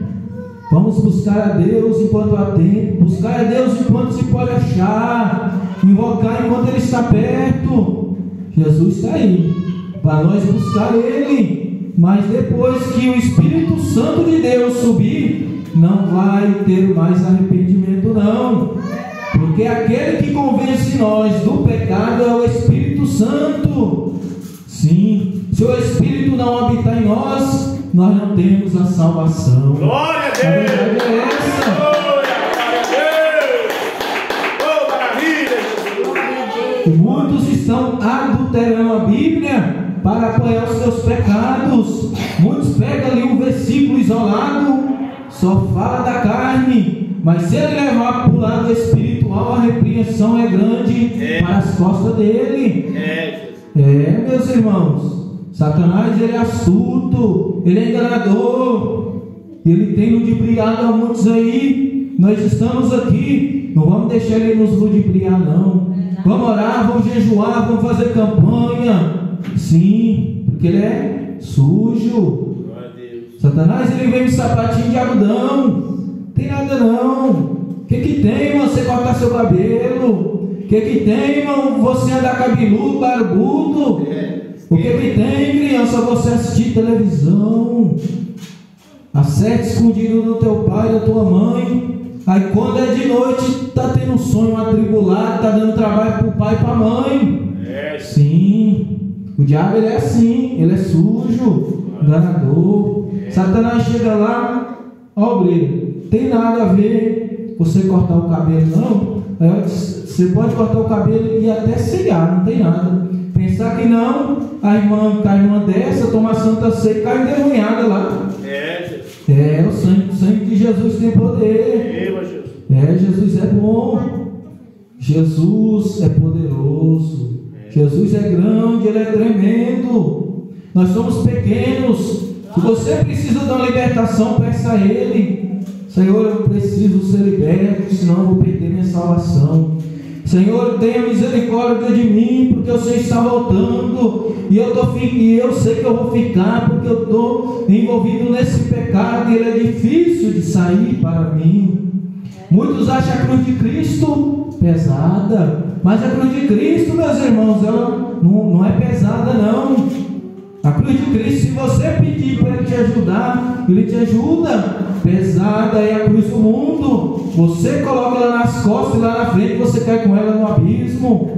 Vamos buscar a Deus enquanto há tempo. Buscar a Deus enquanto se pode achar. Invocar enquanto Ele está perto. Jesus está aí. Para nós buscar Ele. Mas depois que o Espírito Santo de Deus subir, não vai ter mais arrependimento, não. Porque aquele que convence nós do pecado é o Espírito Santo. Sim, se o Espírito não habitar em nós, nós não temos a salvação. Glória a A verdade Deus. é essa. Glória, a Deus. Oh, muitos estão adulterando a Bíblia para apoiar os seus pecados. Muitos pegam ali um versículo isolado, só fala da carne, mas se ele levar para o lado espiritual, a repreensão é grande É. para as costas dele. É. É, meus irmãos, Satanás ele é astuto, ele é enganador, ele tem ludibriado a muitos aí. Nós estamos aqui, não vamos deixar ele nos ludibriar, não. Vamos orar, vamos jejuar, vamos fazer campanha. Sim, porque ele é sujo. Glória a Deus. Satanás ele vem de sapatinho de algodão. Tem nada não. O que, que tem, irmão, você cortar seu cabelo? O que, que tem, irmão, você andar cabeludo, barbudo? O que, que tem, criança, você assistir televisão? Acerte escondido do teu pai, da tua mãe. Aí quando é de noite, tá tendo um sonho atribulado, tá dando trabalho pro pai e pra mãe. É. Sim, o diabo ele é assim, ele é sujo, enganador. Satanás chega lá, ó, obreiro, tem nada a ver você cortar o cabelo, não. Disse, Você pode cortar o cabelo e até ceiar, não tem nada. Pensar que não, a irmã cai numa dessa, toma santa ceia e cai envergonhada lá. É, Jesus. É, o sangue, o sangue de Jesus tem poder. É, Jesus é bom. Jesus é poderoso. Jesus é grande, ele é tremendo. Nós somos pequenos. Se você precisa de uma libertação, peça a Ele. Senhor, eu preciso ser liberto, senão eu vou perder minha salvação. Senhor, tenha misericórdia de mim, porque eu sei está voltando. E eu, tô, e eu sei que eu vou ficar, porque eu estou envolvido nesse pecado e ele é difícil de sair para mim. Muitos acham a cruz de Cristo pesada, mas a cruz de Cristo, meus irmãos, ela não, não é pesada, não. A cruz de Cristo, se você pedir para Ele te ajudar, Ele te ajuda. Pesada é a cruz do mundo. Você coloca ela nas costas e lá na frente você cai com ela no abismo.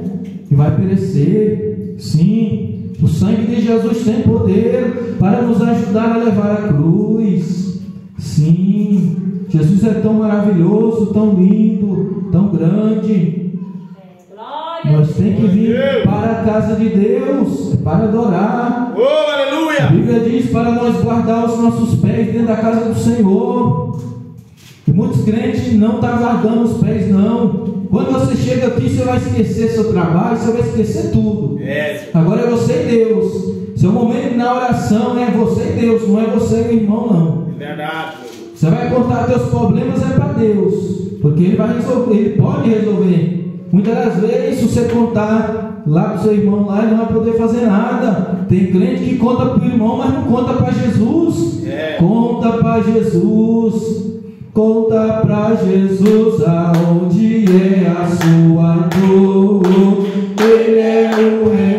que vai perecer. Sim, o sangue de Jesus tem poder para nos ajudar a levar a cruz. Sim, Jesus é tão maravilhoso, tão lindo, tão grande. Nós temos que vir para a casa de Deus para adorar. Oh, A aleluia! Bíblia diz para nós guardar os nossos pés dentro da casa do Senhor. E muitos crentes não estão guardando os pés, não. Quando você chega aqui, você vai esquecer seu trabalho, você vai esquecer tudo. É. Agora é você e Deus. Seu momento na oração é você e Deus, não é você e o irmão, não. É verdade. Você vai contar teus problemas é para Deus, porque ele vai resolver, ele pode resolver. Muitas das vezes, se você contar lá para o seu irmão lá, ele não vai poder fazer nada. Tem crente que conta para o irmão, mas não conta para Jesus. É. Conta para Jesus. Conta para Jesus aonde é a sua dor. Ele é o remédio,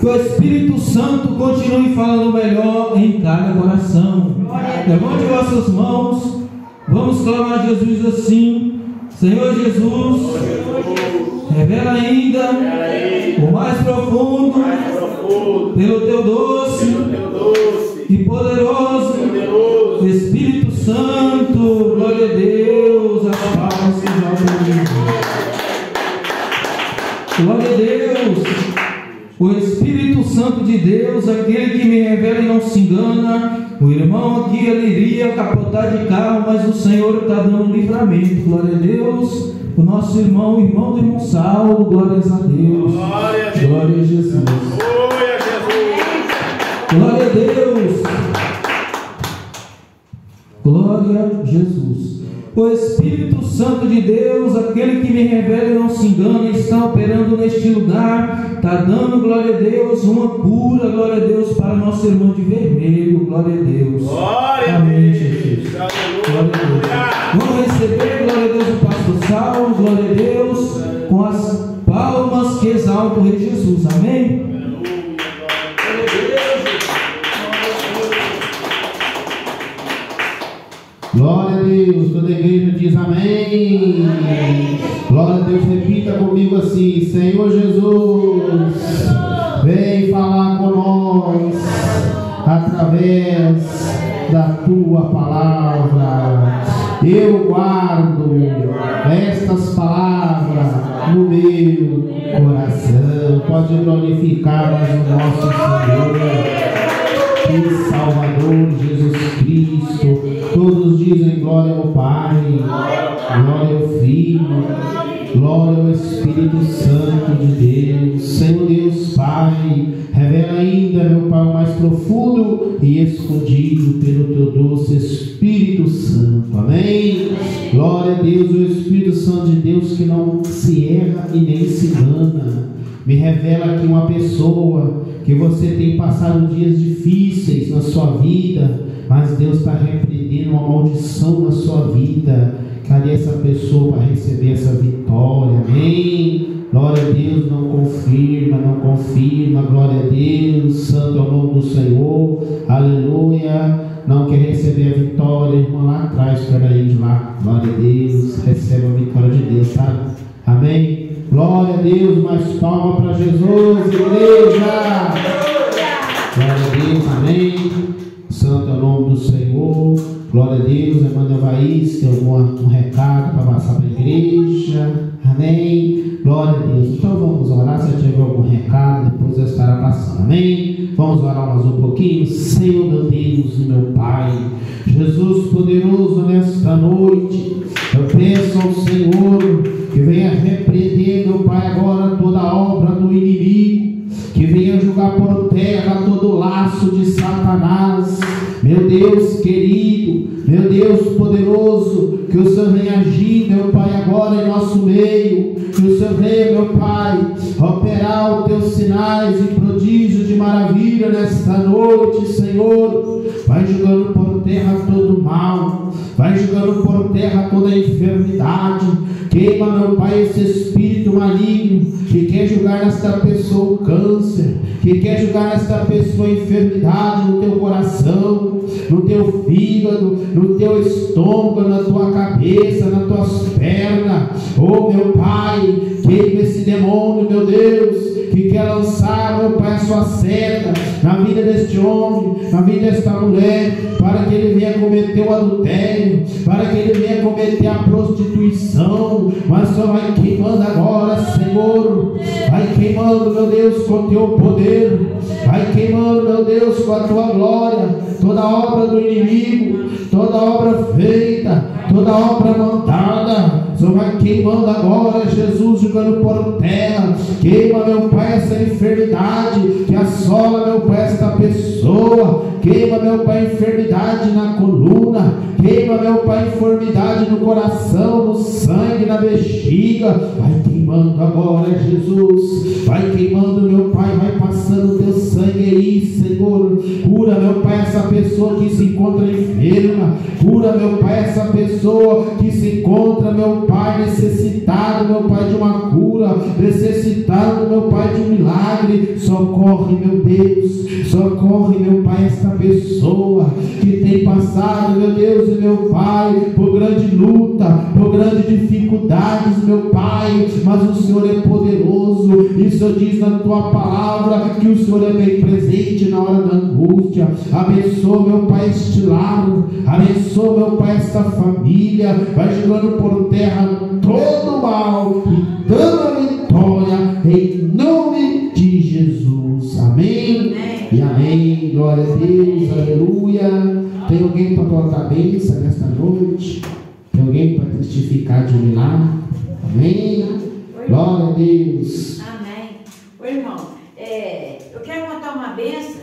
Que o Espírito Santo continue falando melhor em cada coração. Levante vossas mãos, vamos clamar a Jesus assim. Senhor Jesus, revela ainda o mais profundo, pelo teu doce e poderoso. Espírito Santo, glória a Deus, se jogam. Glória a Deus. Santo de Deus, aquele que me revela e não se engana. O irmão aqui ele iria capotar de carro, mas o Senhor está dando livramento. Glória a Deus. O nosso irmão, o irmão do irmão Saulo, glórias a Deus. Glória a Deus. Glória a Jesus. Glória a Jesus. Glória a Deus. Glória a Jesus. O Espírito Santo de Deus, aquele que me revela e não se engana, está operando neste lugar, está dando, glória a Deus, uma cura, glória a Deus, para nosso irmão de vermelho, glória a Deus. Glória a Amém, Deus. Jesus. Glória a Deus. Vamos receber, glória a Deus, o pastor Saulo, glória a Deus, com as palmas que exaltam o Rei Jesus. Amém? Glória a Deus, toda a igreja diz amém. Glória a Deus, repita comigo assim: Senhor Jesus, vem falar nós através da tua palavra. Eu guardo estas palavras no meu coração. Pode glorificar mais o nosso Senhor. Que Salvador Jesus Cristo. Glória ao Pai, glória ao Filho, glória ao Espírito Santo de Deus. Senhor Deus Pai, revela ainda, meu Pai, o mais profundo e escondido pelo teu doce Espírito Santo. Amém? Glória a Deus, o Espírito Santo de Deus que não se erra e nem se engana. Me revela aqui uma pessoa que você tem passado dias difíceis na sua vida, mas Deus está repreendendo uma maldição na sua vida. Cadê essa pessoa para receber essa vitória? Amém? Glória a Deus, não confirma, não confirma. Glória a Deus, santo é o nome do Senhor. Aleluia. Não quer receber a vitória, irmã lá atrás, espera aí lá. Glória a Deus, recebe a vitória de Deus, tá? Amém? Glória a Deus, mais palma para Jesus, igreja. Glória a Deus, amém. Santo é o nome do Senhor. Glória a Deus, irmã Evaís, tem algum um recado para passar para a igreja? Amém. Glória a Deus. Então vamos orar. Se tiver algum recado, depois eu estará passando. Amém. Vamos orar mais um pouquinho. Senhor meu Deus e meu Pai, Jesus poderoso nesta noite, eu peço ao Senhor que venha repreender, meu Pai, agora toda obra do inimigo que venha jogar por terra todo laço de Satanás. Meu Deus querido, meu Deus poderoso, que o Senhor venha agir, meu Pai, agora em nosso meio. Que o Senhor venha, meu Pai, operar os teus sinais e prodígios de maravilha nesta noite, Senhor. Vai jogando por terra todo mal, vai jogando por terra toda enfermidade. Queima, meu Pai, esse espírito maligno que quer jogar nesta pessoa o câncer, que quer jogar nesta pessoa a enfermidade no teu coração, no teu fígado, no teu estômago, na tua cabeça, nas tuas pernas. Oh, meu Pai, queima esse demônio, meu Deus que quer lançar, meu Pai, a sua seta na vida deste homem, na vida desta mulher, para que ele venha cometer o adultério, para que ele venha cometer a prostituição, mas só vai queimando agora, Senhor, vai queimando, meu Deus, com o teu poder, vai queimando, meu Deus, com a tua glória, toda obra do inimigo, toda obra feita, toda obra montada, só vai queimando agora, Jesus, jogando por terra, queima, meu Pai, essa enfermidade que assola, meu Pai, esta pessoa, queima, meu Pai, enfermidade na coluna, queima, meu Pai, enfermidade no coração, no sangue, na bexiga, vai queimando agora, Jesus, vai queimando, meu Pai, vai passando o teu sangue aí, Senhor, cura, meu Pai, essa pessoa que se encontra enferma, cura, meu Pai, essa pessoa que se encontra, meu Pai, necessitado, meu Pai, de uma cura, necessitado, meu Pai, de um milagre, socorre, meu Deus, socorre, meu Pai, esta pessoa que tem passado, meu Deus e meu Pai, por grande luta, por grandes dificuldades, meu Pai, mas o Senhor é poderoso, e o Senhor diz na tua palavra que o Senhor é bem presente na hora da angústia, abençoa, meu Pai, este lar, abençoa, meu Pai, esta família, vai jogando por terra todo o mal e dando a vitória em nome de Jesus. Amém. E amém. Glória a Deus. Aleluia. Tem alguém para a bênção nesta noite? Tem alguém para testificar de um milagre? Amém. Glória a Deus. Amém. Ô irmão, é, eu quero contar uma benção,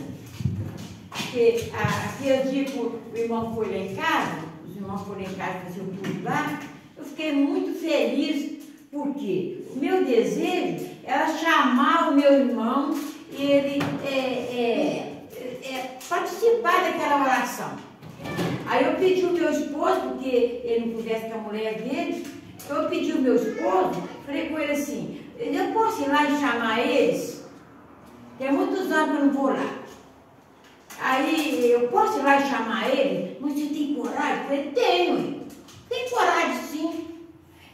que aquele dia que o irmão foi lá em casa, os irmãos foram em casa fazer o culto lá, eu fiquei muito feliz, porque o meu desejo era chamar o meu irmão e ele é, é, é, participar daquela oração. Aí eu pedi o meu esposo, porque ele não pudesse com a mulher dele, eu pedi o meu esposo, falei com ele assim, eu posso ir lá e chamar eles? Tem muitos anos que eu não vou lá. Aí eu posso ir lá e chamar ele? Mas você tem coragem? Eu falei, tenho. Tem coragem sim.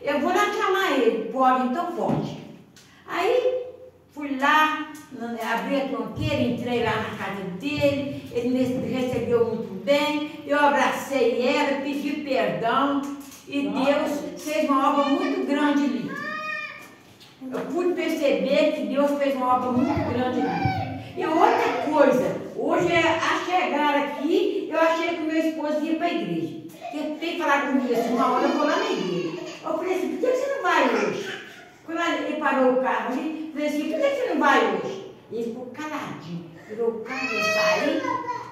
Eu vou lá chamar ele. Pode, então pode. Aí fui lá, abri a tronqueira, entrei lá na casa dele, ele me recebeu muito bem, eu abracei ela, pedi perdão e Deus fez uma obra muito grande ali. Eu pude perceber que Deus fez uma obra muito grande ali. E outra coisa, hoje é a chegar aqui, eu achei que meu esposo ia para a igreja. Porque tem que falar comigo assim, uma hora eu vou lá na igreja. Eu falei assim, por que você não vai hoje? Quando ele parou o carro ali, eu falei assim, por que você não vai hoje? E ele ficou caladinho. O carro, eu saí,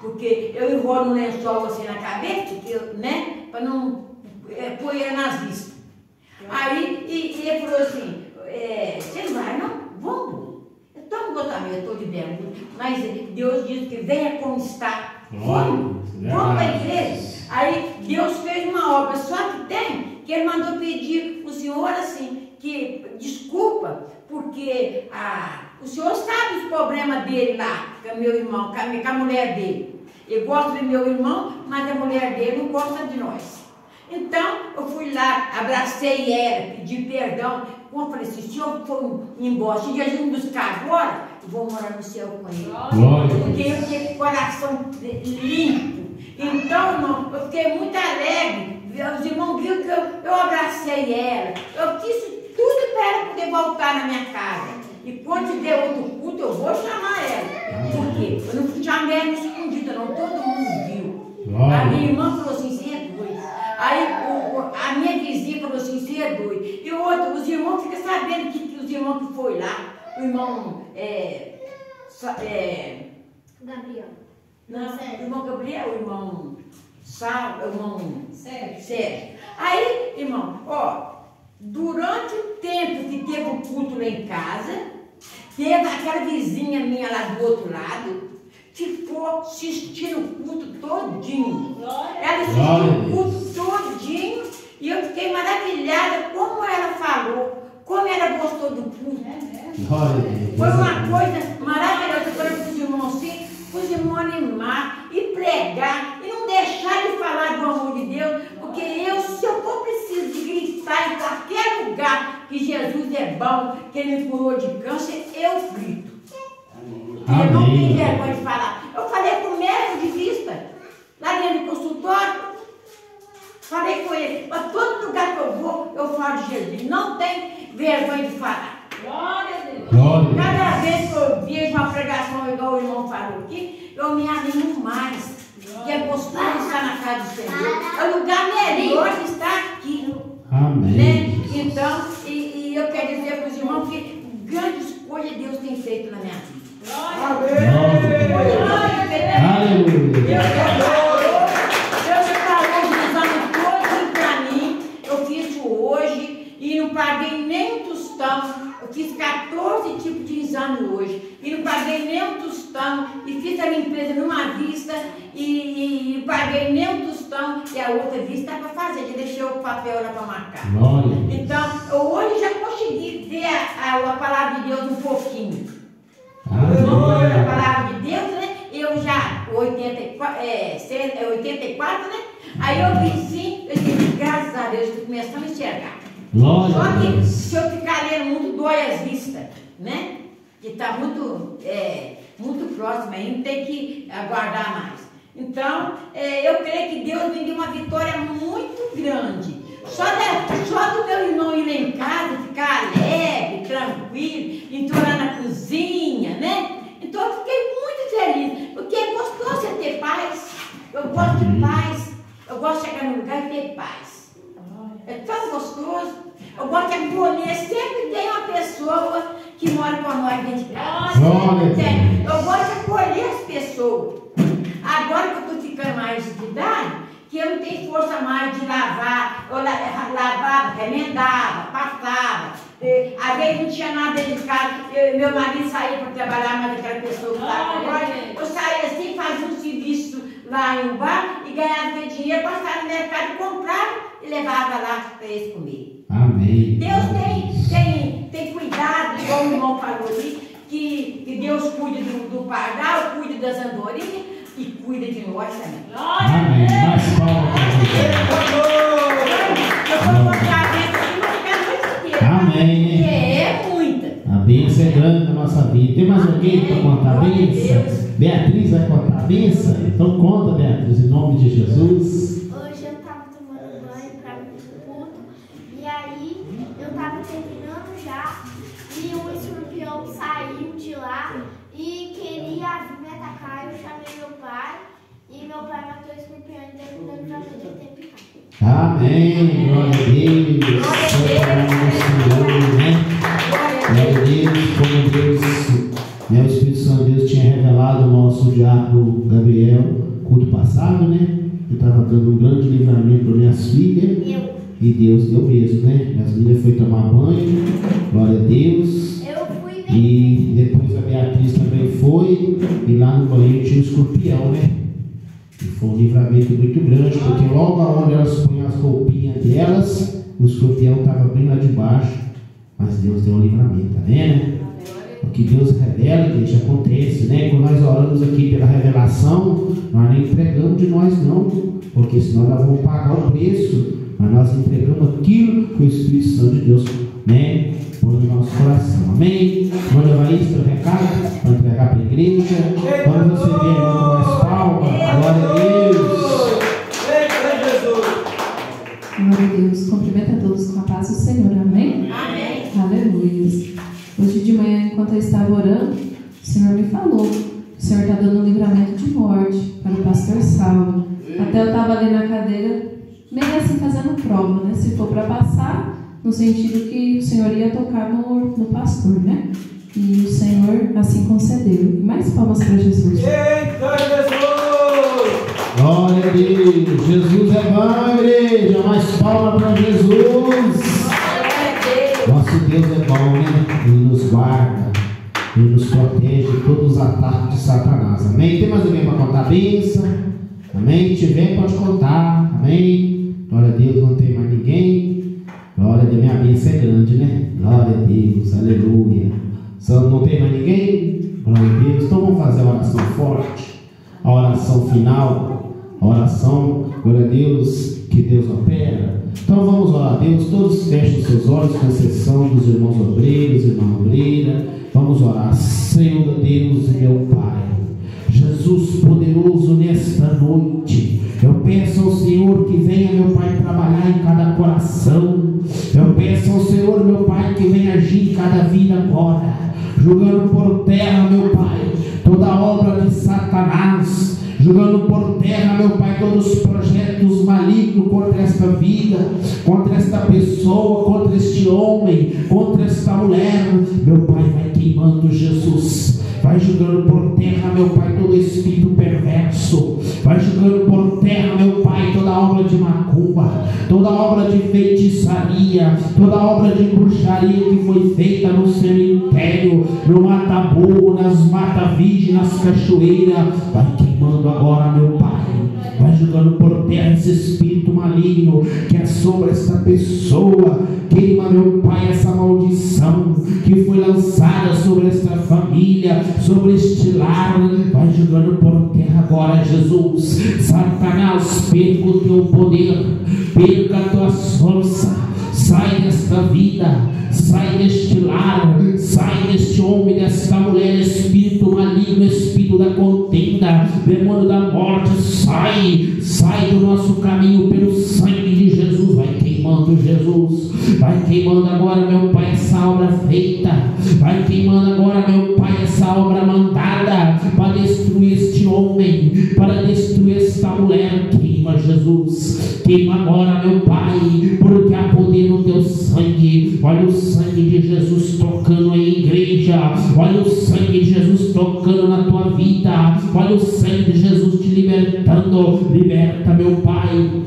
porque eu enrolo um lençol assim na cabeça, porque eu, né? Para não é, ele nas vistas. Aí e, e ele falou assim, é, você não vai não? Vamos. Eu tomo gotamento, eu estou de bermuda, mas Deus diz que venha está. Vamos, vamos para a igreja. Aí Deus fez uma obra, só que tem que ele mandou pedir o senhor assim, que desculpa, porque a, o senhor sabe os problemas dele lá, com meu irmão, com a, com a mulher dele. Eu gosto do meu irmão, mas a mulher dele não gosta de nós. Então, eu fui lá, abracei ela, pedi perdão. Eu falei assim, se eu for embora, se Jesus me buscar agora, eu vou morar no céu com ele. Glória Porque eu tenho coração limpo. Então, irmão, eu fiquei muito alegre. Os irmãos viram que eu, eu abracei ela. Eu quis tudo para ela poder voltar na minha casa. E quando tiver outro culto, eu vou chamar ela. Por quê? Eu não chamei ela escondida, não. Todo mundo viu. Glória. A minha irmã falou assim. Aí o- a minha vizinha falou assim, você é doido. E o outro, os irmãos ficam sabendo que, que os irmãos que foi lá, o irmão é, é, Gabriel. não, Sérgio. o irmão Gabriel, o irmão Sal, irmão Sérgio. Sérgio. Aí, irmão, ó, durante o tempo que teve o culto lá em casa, Teve aquela vizinha minha lá do outro lado, ficou assistindo o culto todinho. Ela assistiu o culto todinho e eu fiquei maravilhada como ela falou, como ela gostou do culto. Deus. Foi uma coisa maravilhosa para os irmãos assim, para os irmãos animar e pregar e não deixar de falar do amor de Deus, porque eu, se eu for preciso de gritar em qualquer lugar que Jesus é bom, que Ele me curou de câncer, eu grito. Eu não tenho vergonha de falar. Eu falei com o médico de vista, lá dentro do consultório. Falei com ele, mas todo lugar que eu vou, eu falo de Jesus. Não tem vergonha de falar. Glória a Deus. Glória a Cada Deus. vez que eu vejo uma pregação igual o irmão falou aqui, eu me animo mais. Que é gostoso estar na casa do Senhor. É o lugar melhor de estar aqui. Né? Amém. Então, e, e eu quero dizer para os irmãos que grandes coisas Deus tem feito na minha vida. Aleluia. Deus já falou dos anos todos para mim. Eu fiz isso hoje e não paguei nem um tostão. Eu fiz 14 tipos de exame hoje e não paguei nem um tostão. E fiz a limpeza numa vista e, e paguei nem um tostão. E a outra vista para fazer, já deixei o papel lá para marcar. Glória. Então, eu hoje já consegui ver a, a- a palavra de Deus um pouquinho. a Aleluia. palavra de Deus, né? Eu já, 84, é, se- é 84, né? Aí eu vi sim, eu disse, graças a Deus, estou começando a enxergar. Glória Só que se eu ficar lendo muito, dói as vistas, né? Que está muito, é, muito próximo aí, não tem que aguardar mais. Então, é, eu creio que Deus me deu uma vitória muito grande. Só, da- só do meu irmão ir lá em casa, ficar alegre, tranquilo, entrar na cozinha, né? Então eu fiquei muito feliz, porque é gostoso você ter paz. Eu gosto de paz. Eu gosto de chegar num lugar e ter paz. É tão gostoso. Eu gosto de acolher. Sempre tem uma pessoa que mora com nós dentro de casa. Tem. Eu gosto de acolher as pessoas. Agora que eu estou ficando mais de idade, que eu não tenho força mais de lavar. Eu la- lavava, remendava, passava. Eh, Às vezes não tinha nada de casa. Eu- meu marido saía para trabalhar, mas aquela pessoa que estava agora. Eu saía assim, fazia um serviço lá em um bar e ganhava dinheiro, passava no mercado, comprava e levava lá para eles comer. Amém. Deus tem, tem, tem cuidado, igual o irmão falou ali, que, que Deus cuida do, do pardal, cuida das andorinhas e cuida de nós também. Amém. Mais palmas para Eu vou a bênção aqui, vou ficar a noite inteira. Amém. Bênção é grande na nossa vida. Tem mais alguém para contar a Glória a bênção? Deus. Beatriz vai contar a bênção? Então conta, Beatriz, em nome de Jesus. Hoje eu tava tomando banho vir pro culto e aí eu tava terminando já e um escorpião saiu de lá e queria vir me atacar. Eu chamei meu pai e meu pai matou o escorpião e deu um livramento de picado. Amém. Glória a Deus. Para o Senhor, né? Glória a Deus, como Deus, né, o Espírito Santo de Deus tinha revelado ao nosso diácono Gabriel, culto passado, né? Eu estava dando um grande livramento para minhas filhas. Eu, E Deus deu mesmo, né? Minhas filhas foi tomar banho, glória a Deus. eu fui ver. E depois a Beatriz também foi, e lá no banheiro tinha um escorpião, né? E foi um livramento muito grande, porque logo aonde elas põem as roupinhas delas, o escorpião estava bem lá de baixo, mas Deus deu um livramento, tá vendo? O que Deus revela, igreja, acontece, né? Quando nós oramos aqui pela revelação, nós nem entregamos de nós não, porque senão nós vamos pagar o preço, mas nós entregamos aquilo que o Espírito Santo de Deus, né? Põe no nosso coração, amém? Vamos levar isso o recado, para entregar para a igreja, vamos receber irmão mais palma, glória a Deus. Glória a Deus. Cumprimento a todos com a paz do Senhor. Amém? Amém. Aleluia. Hoje de manhã, enquanto eu estava orando, o Senhor me falou. O Senhor está dando um livramento de morte para o pastor Saulo. Até eu estava ali na cadeira, meio assim fazendo prova, né? Se for para passar, no sentido que o Senhor ia tocar no, no pastor, né? E o Senhor assim concedeu. Mais palmas para Jesus. Eita, Jesus! Glória a Deus, Jesus é bom, igreja, mais palma para Jesus. Nosso Deus é bom, né? Ele nos guarda, e nos protege de todos os ataques de Satanás. Amém? Tem mais alguém para contar a bênção? Amém? Tiver, pode contar. Amém? Glória a Deus, não tem mais ninguém. Glória a Deus, minha bênção é grande, né? Glória a Deus, aleluia. Só não tem mais ninguém? Glória a Deus. Então vamos fazer a oração forte, a oração final, oração, glória a Deus, que Deus opera. Então vamos orar a Deus, todos fechem seus olhos, com exceção dos irmãos obreiros, irmã obreira. Vamos orar, Senhor Deus e meu Pai. Jesus poderoso nesta noite. Eu peço ao Senhor que venha, meu Pai, trabalhar em cada coração. Eu peço ao Senhor, meu Pai, que venha agir em cada vida agora, jogando por terra, meu Pai, toda obra de Satanás, jogando por terra, meu Pai, todos os projetos malignos contra esta vida, contra esta pessoa, contra este homem, contra esta mulher. Meu Pai, vai queimando Jesus. Vai jogando por terra, meu Pai, todo espírito perverso. Vai jogando por terra, meu Pai, toda obra de macumba, toda obra de feitiçaria, toda obra de bruxaria que foi feita no cemitério, no mataburro, nas mata-virgem, nas cachoeiras. Vai queimando agora, meu Pai. Vai jogando por terra esse espírito maligno que assombra esta pessoa. Queima, meu Pai, essa maldição que foi lançada sobre esta família, sobre este lar. Vai jogando por terra agora, Jesus. Satanás, perca o teu poder, perca a tua força. Sai desta vida, sai deste lar, sai deste homem, desta mulher, espírito maligno, espírito da contenda, demônio da morte, sai, sai do nosso caminho pelo sangue de Jesus, queimando Jesus, vai queimando agora, meu Pai, essa obra feita, vai queimando agora, meu Pai, essa obra mandada para destruir este homem, para destruir esta mulher, queima Jesus, queima agora, meu Pai, porque há poder no teu sangue, olha o sangue de Jesus tocando em igreja, olha o sangue de Jesus tocando na tua vida, olha o sangue de Jesus te libertando, liberta, meu Pai,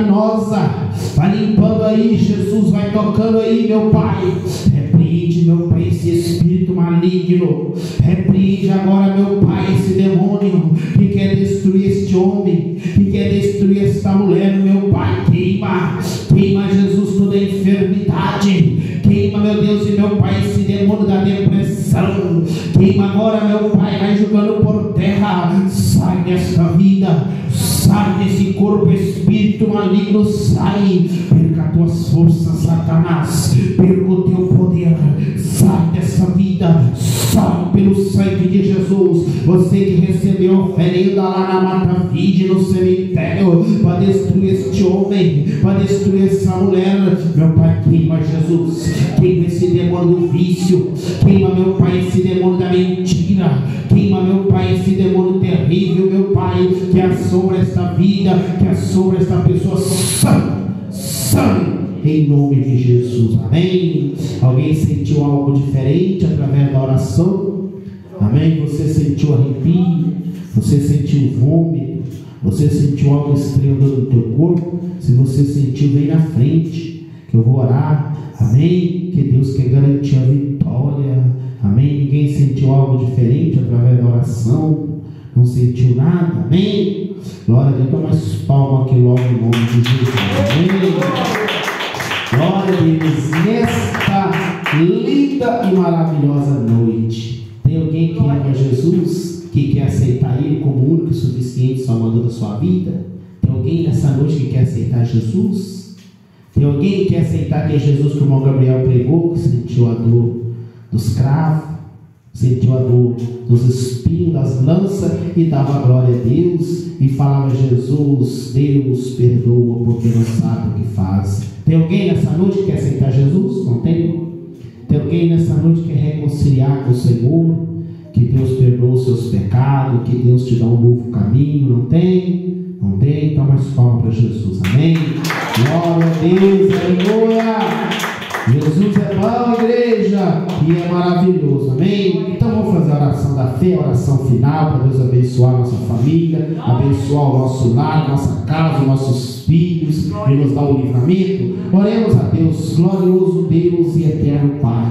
pecaminosa, vai limpando aí, Jesus, vai tocando aí, meu Pai, repreende, meu Pai, esse espírito maligno, repreende agora, meu Pai, esse demônio que quer destruir este homem, que quer destruir esta mulher, meu Pai, queima, queima, Jesus, toda enfermidade, queima, meu Deus e meu Pai, esse demônio da depressão, queima agora, meu Pai, vai jogando por terra, sai desta vida, sai desse corpo, espírito maligno, sai, perca as tuas forças, Satanás, perca o teu poder, sai dessa vida, sai pelo sangue de Jesus, você que recebeu oferenda lá na Mata Vide, no cemitério, para destruir este homem, para destruir essa mulher, meu Pai, queima Jesus, queima esse demônio vício, queima, vida, que assombra esta pessoa, sai, sai, em nome de Jesus, amém? Alguém sentiu algo diferente através da oração? Amém? Você sentiu arrepio? Você sentiu vômito? Você sentiu algo estranho no teu corpo? Se você sentiu, vem na frente, que eu vou orar. Amém? Que Deus quer garantir a vitória. Amém? Ninguém sentiu algo diferente através da oração? Não sentiu nada? Amém? Glória a Deus. Toma mais palma aqui logo em nome de Jesus. Amém? Glória a Deus. Nesta linda e maravilhosa noite. Tem alguém que ama Jesus? Que quer aceitar Ele como único e suficiente salvador da sua vida? Tem alguém nessa noite que quer aceitar Jesus? Tem alguém que quer aceitar que Jesus que o Gabriel pregou, que sentiu a dor dos cravos, sentiu a dor dos espinhos, das lanças e dava glória a Deus e falava: Jesus, Deus perdoa porque não sabe o que faz. Tem alguém nessa noite que quer aceitar Jesus? Não tem? Tem alguém nessa noite que quer reconciliar com o Senhor? Que Deus perdoa os seus pecados, que Deus te dá um novo caminho? Não tem? Não tem? Então mais palma para Jesus, amém? Glória a Deus, aleluia! Jesus é bom, igreja, e é maravilhoso, amém? Então vamos fazer a oração da fé, a oração final, para Deus abençoar nossa família, abençoar o nosso lar, nossa casa, nossos filhos, e nos dar o livramento. Oremos a Deus, glorioso Deus e eterno Pai.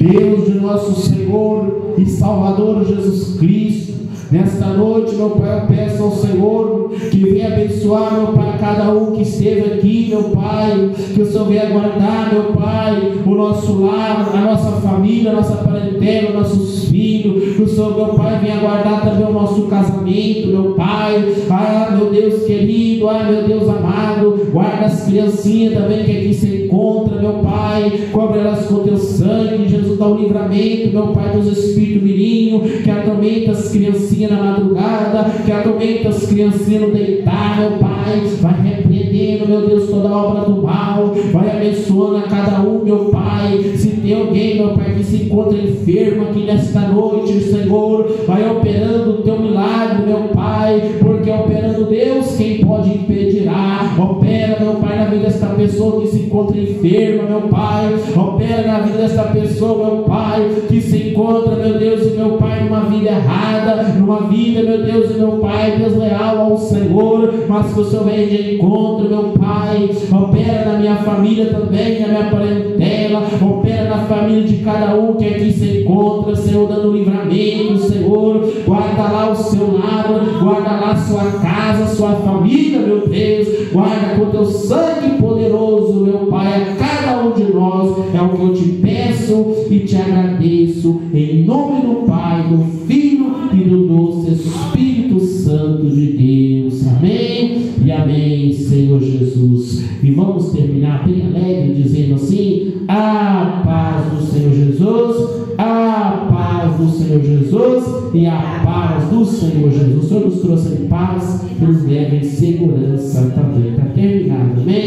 Deus de nosso Senhor e Salvador Jesus Cristo. Nesta noite, meu Pai, eu peço ao Senhor que venha abençoar, meu Pai, cada um que esteve aqui, meu Pai, que o Senhor venha guardar, meu Pai, o nosso lar, a nossa família, a nossa parentela, nossos filhos, que o Senhor, meu Pai, venha guardar também o nosso casamento, meu Pai, ah, meu Deus querido, ah, meu Deus amado, guarda as criancinhas também que aqui se encontram, meu Pai, cobre elas com teu sangue, Jesus dá o livramento, meu Pai, dos espíritos mirinho, que atormenta as criancinhas na madrugada, que atormenta as criancinhas no deitar, meu Pai, vai repreendendo, meu Deus, toda obra do mal, vai abençoando a cada um, meu Pai. Se tem alguém, meu Pai, que se encontra enfermo aqui nesta noite, Senhor, vai operando o teu milagre, meu Pai, porque operando Deus, quem pode impedirá? Opera, meu Pai, na vida desta pessoa que se encontra enferma, meu Pai, opera na vida desta pessoa, meu Pai, que se encontra, meu Deus e meu Pai, numa vida errada, numa vida, meu Deus e meu Pai, desleal ao Senhor, mas que o Senhor venha de encontro, meu Pai, opera na minha família também, na minha parentela, opera na família de cada um que aqui se encontra, Senhor, dando livramento, Senhor, guarda lá o seu lar, guarda lá a sua casa, a sua família, meu Deus, guarda com teu sangue poderoso, meu Pai, a cada um de nós, é o que eu te peço e te agradeço, em nome do Pai, do Filho e do doce Espírito Santo de Deus, amém e amém, Senhor Jesus. E vamos terminar bem alegre, dizendo assim: a paz do Senhor Jesus, a paz do Senhor Jesus e a paz do Senhor Jesus. O Senhor nos trouxe em paz nos leva em segurança também. Está terminado, amém?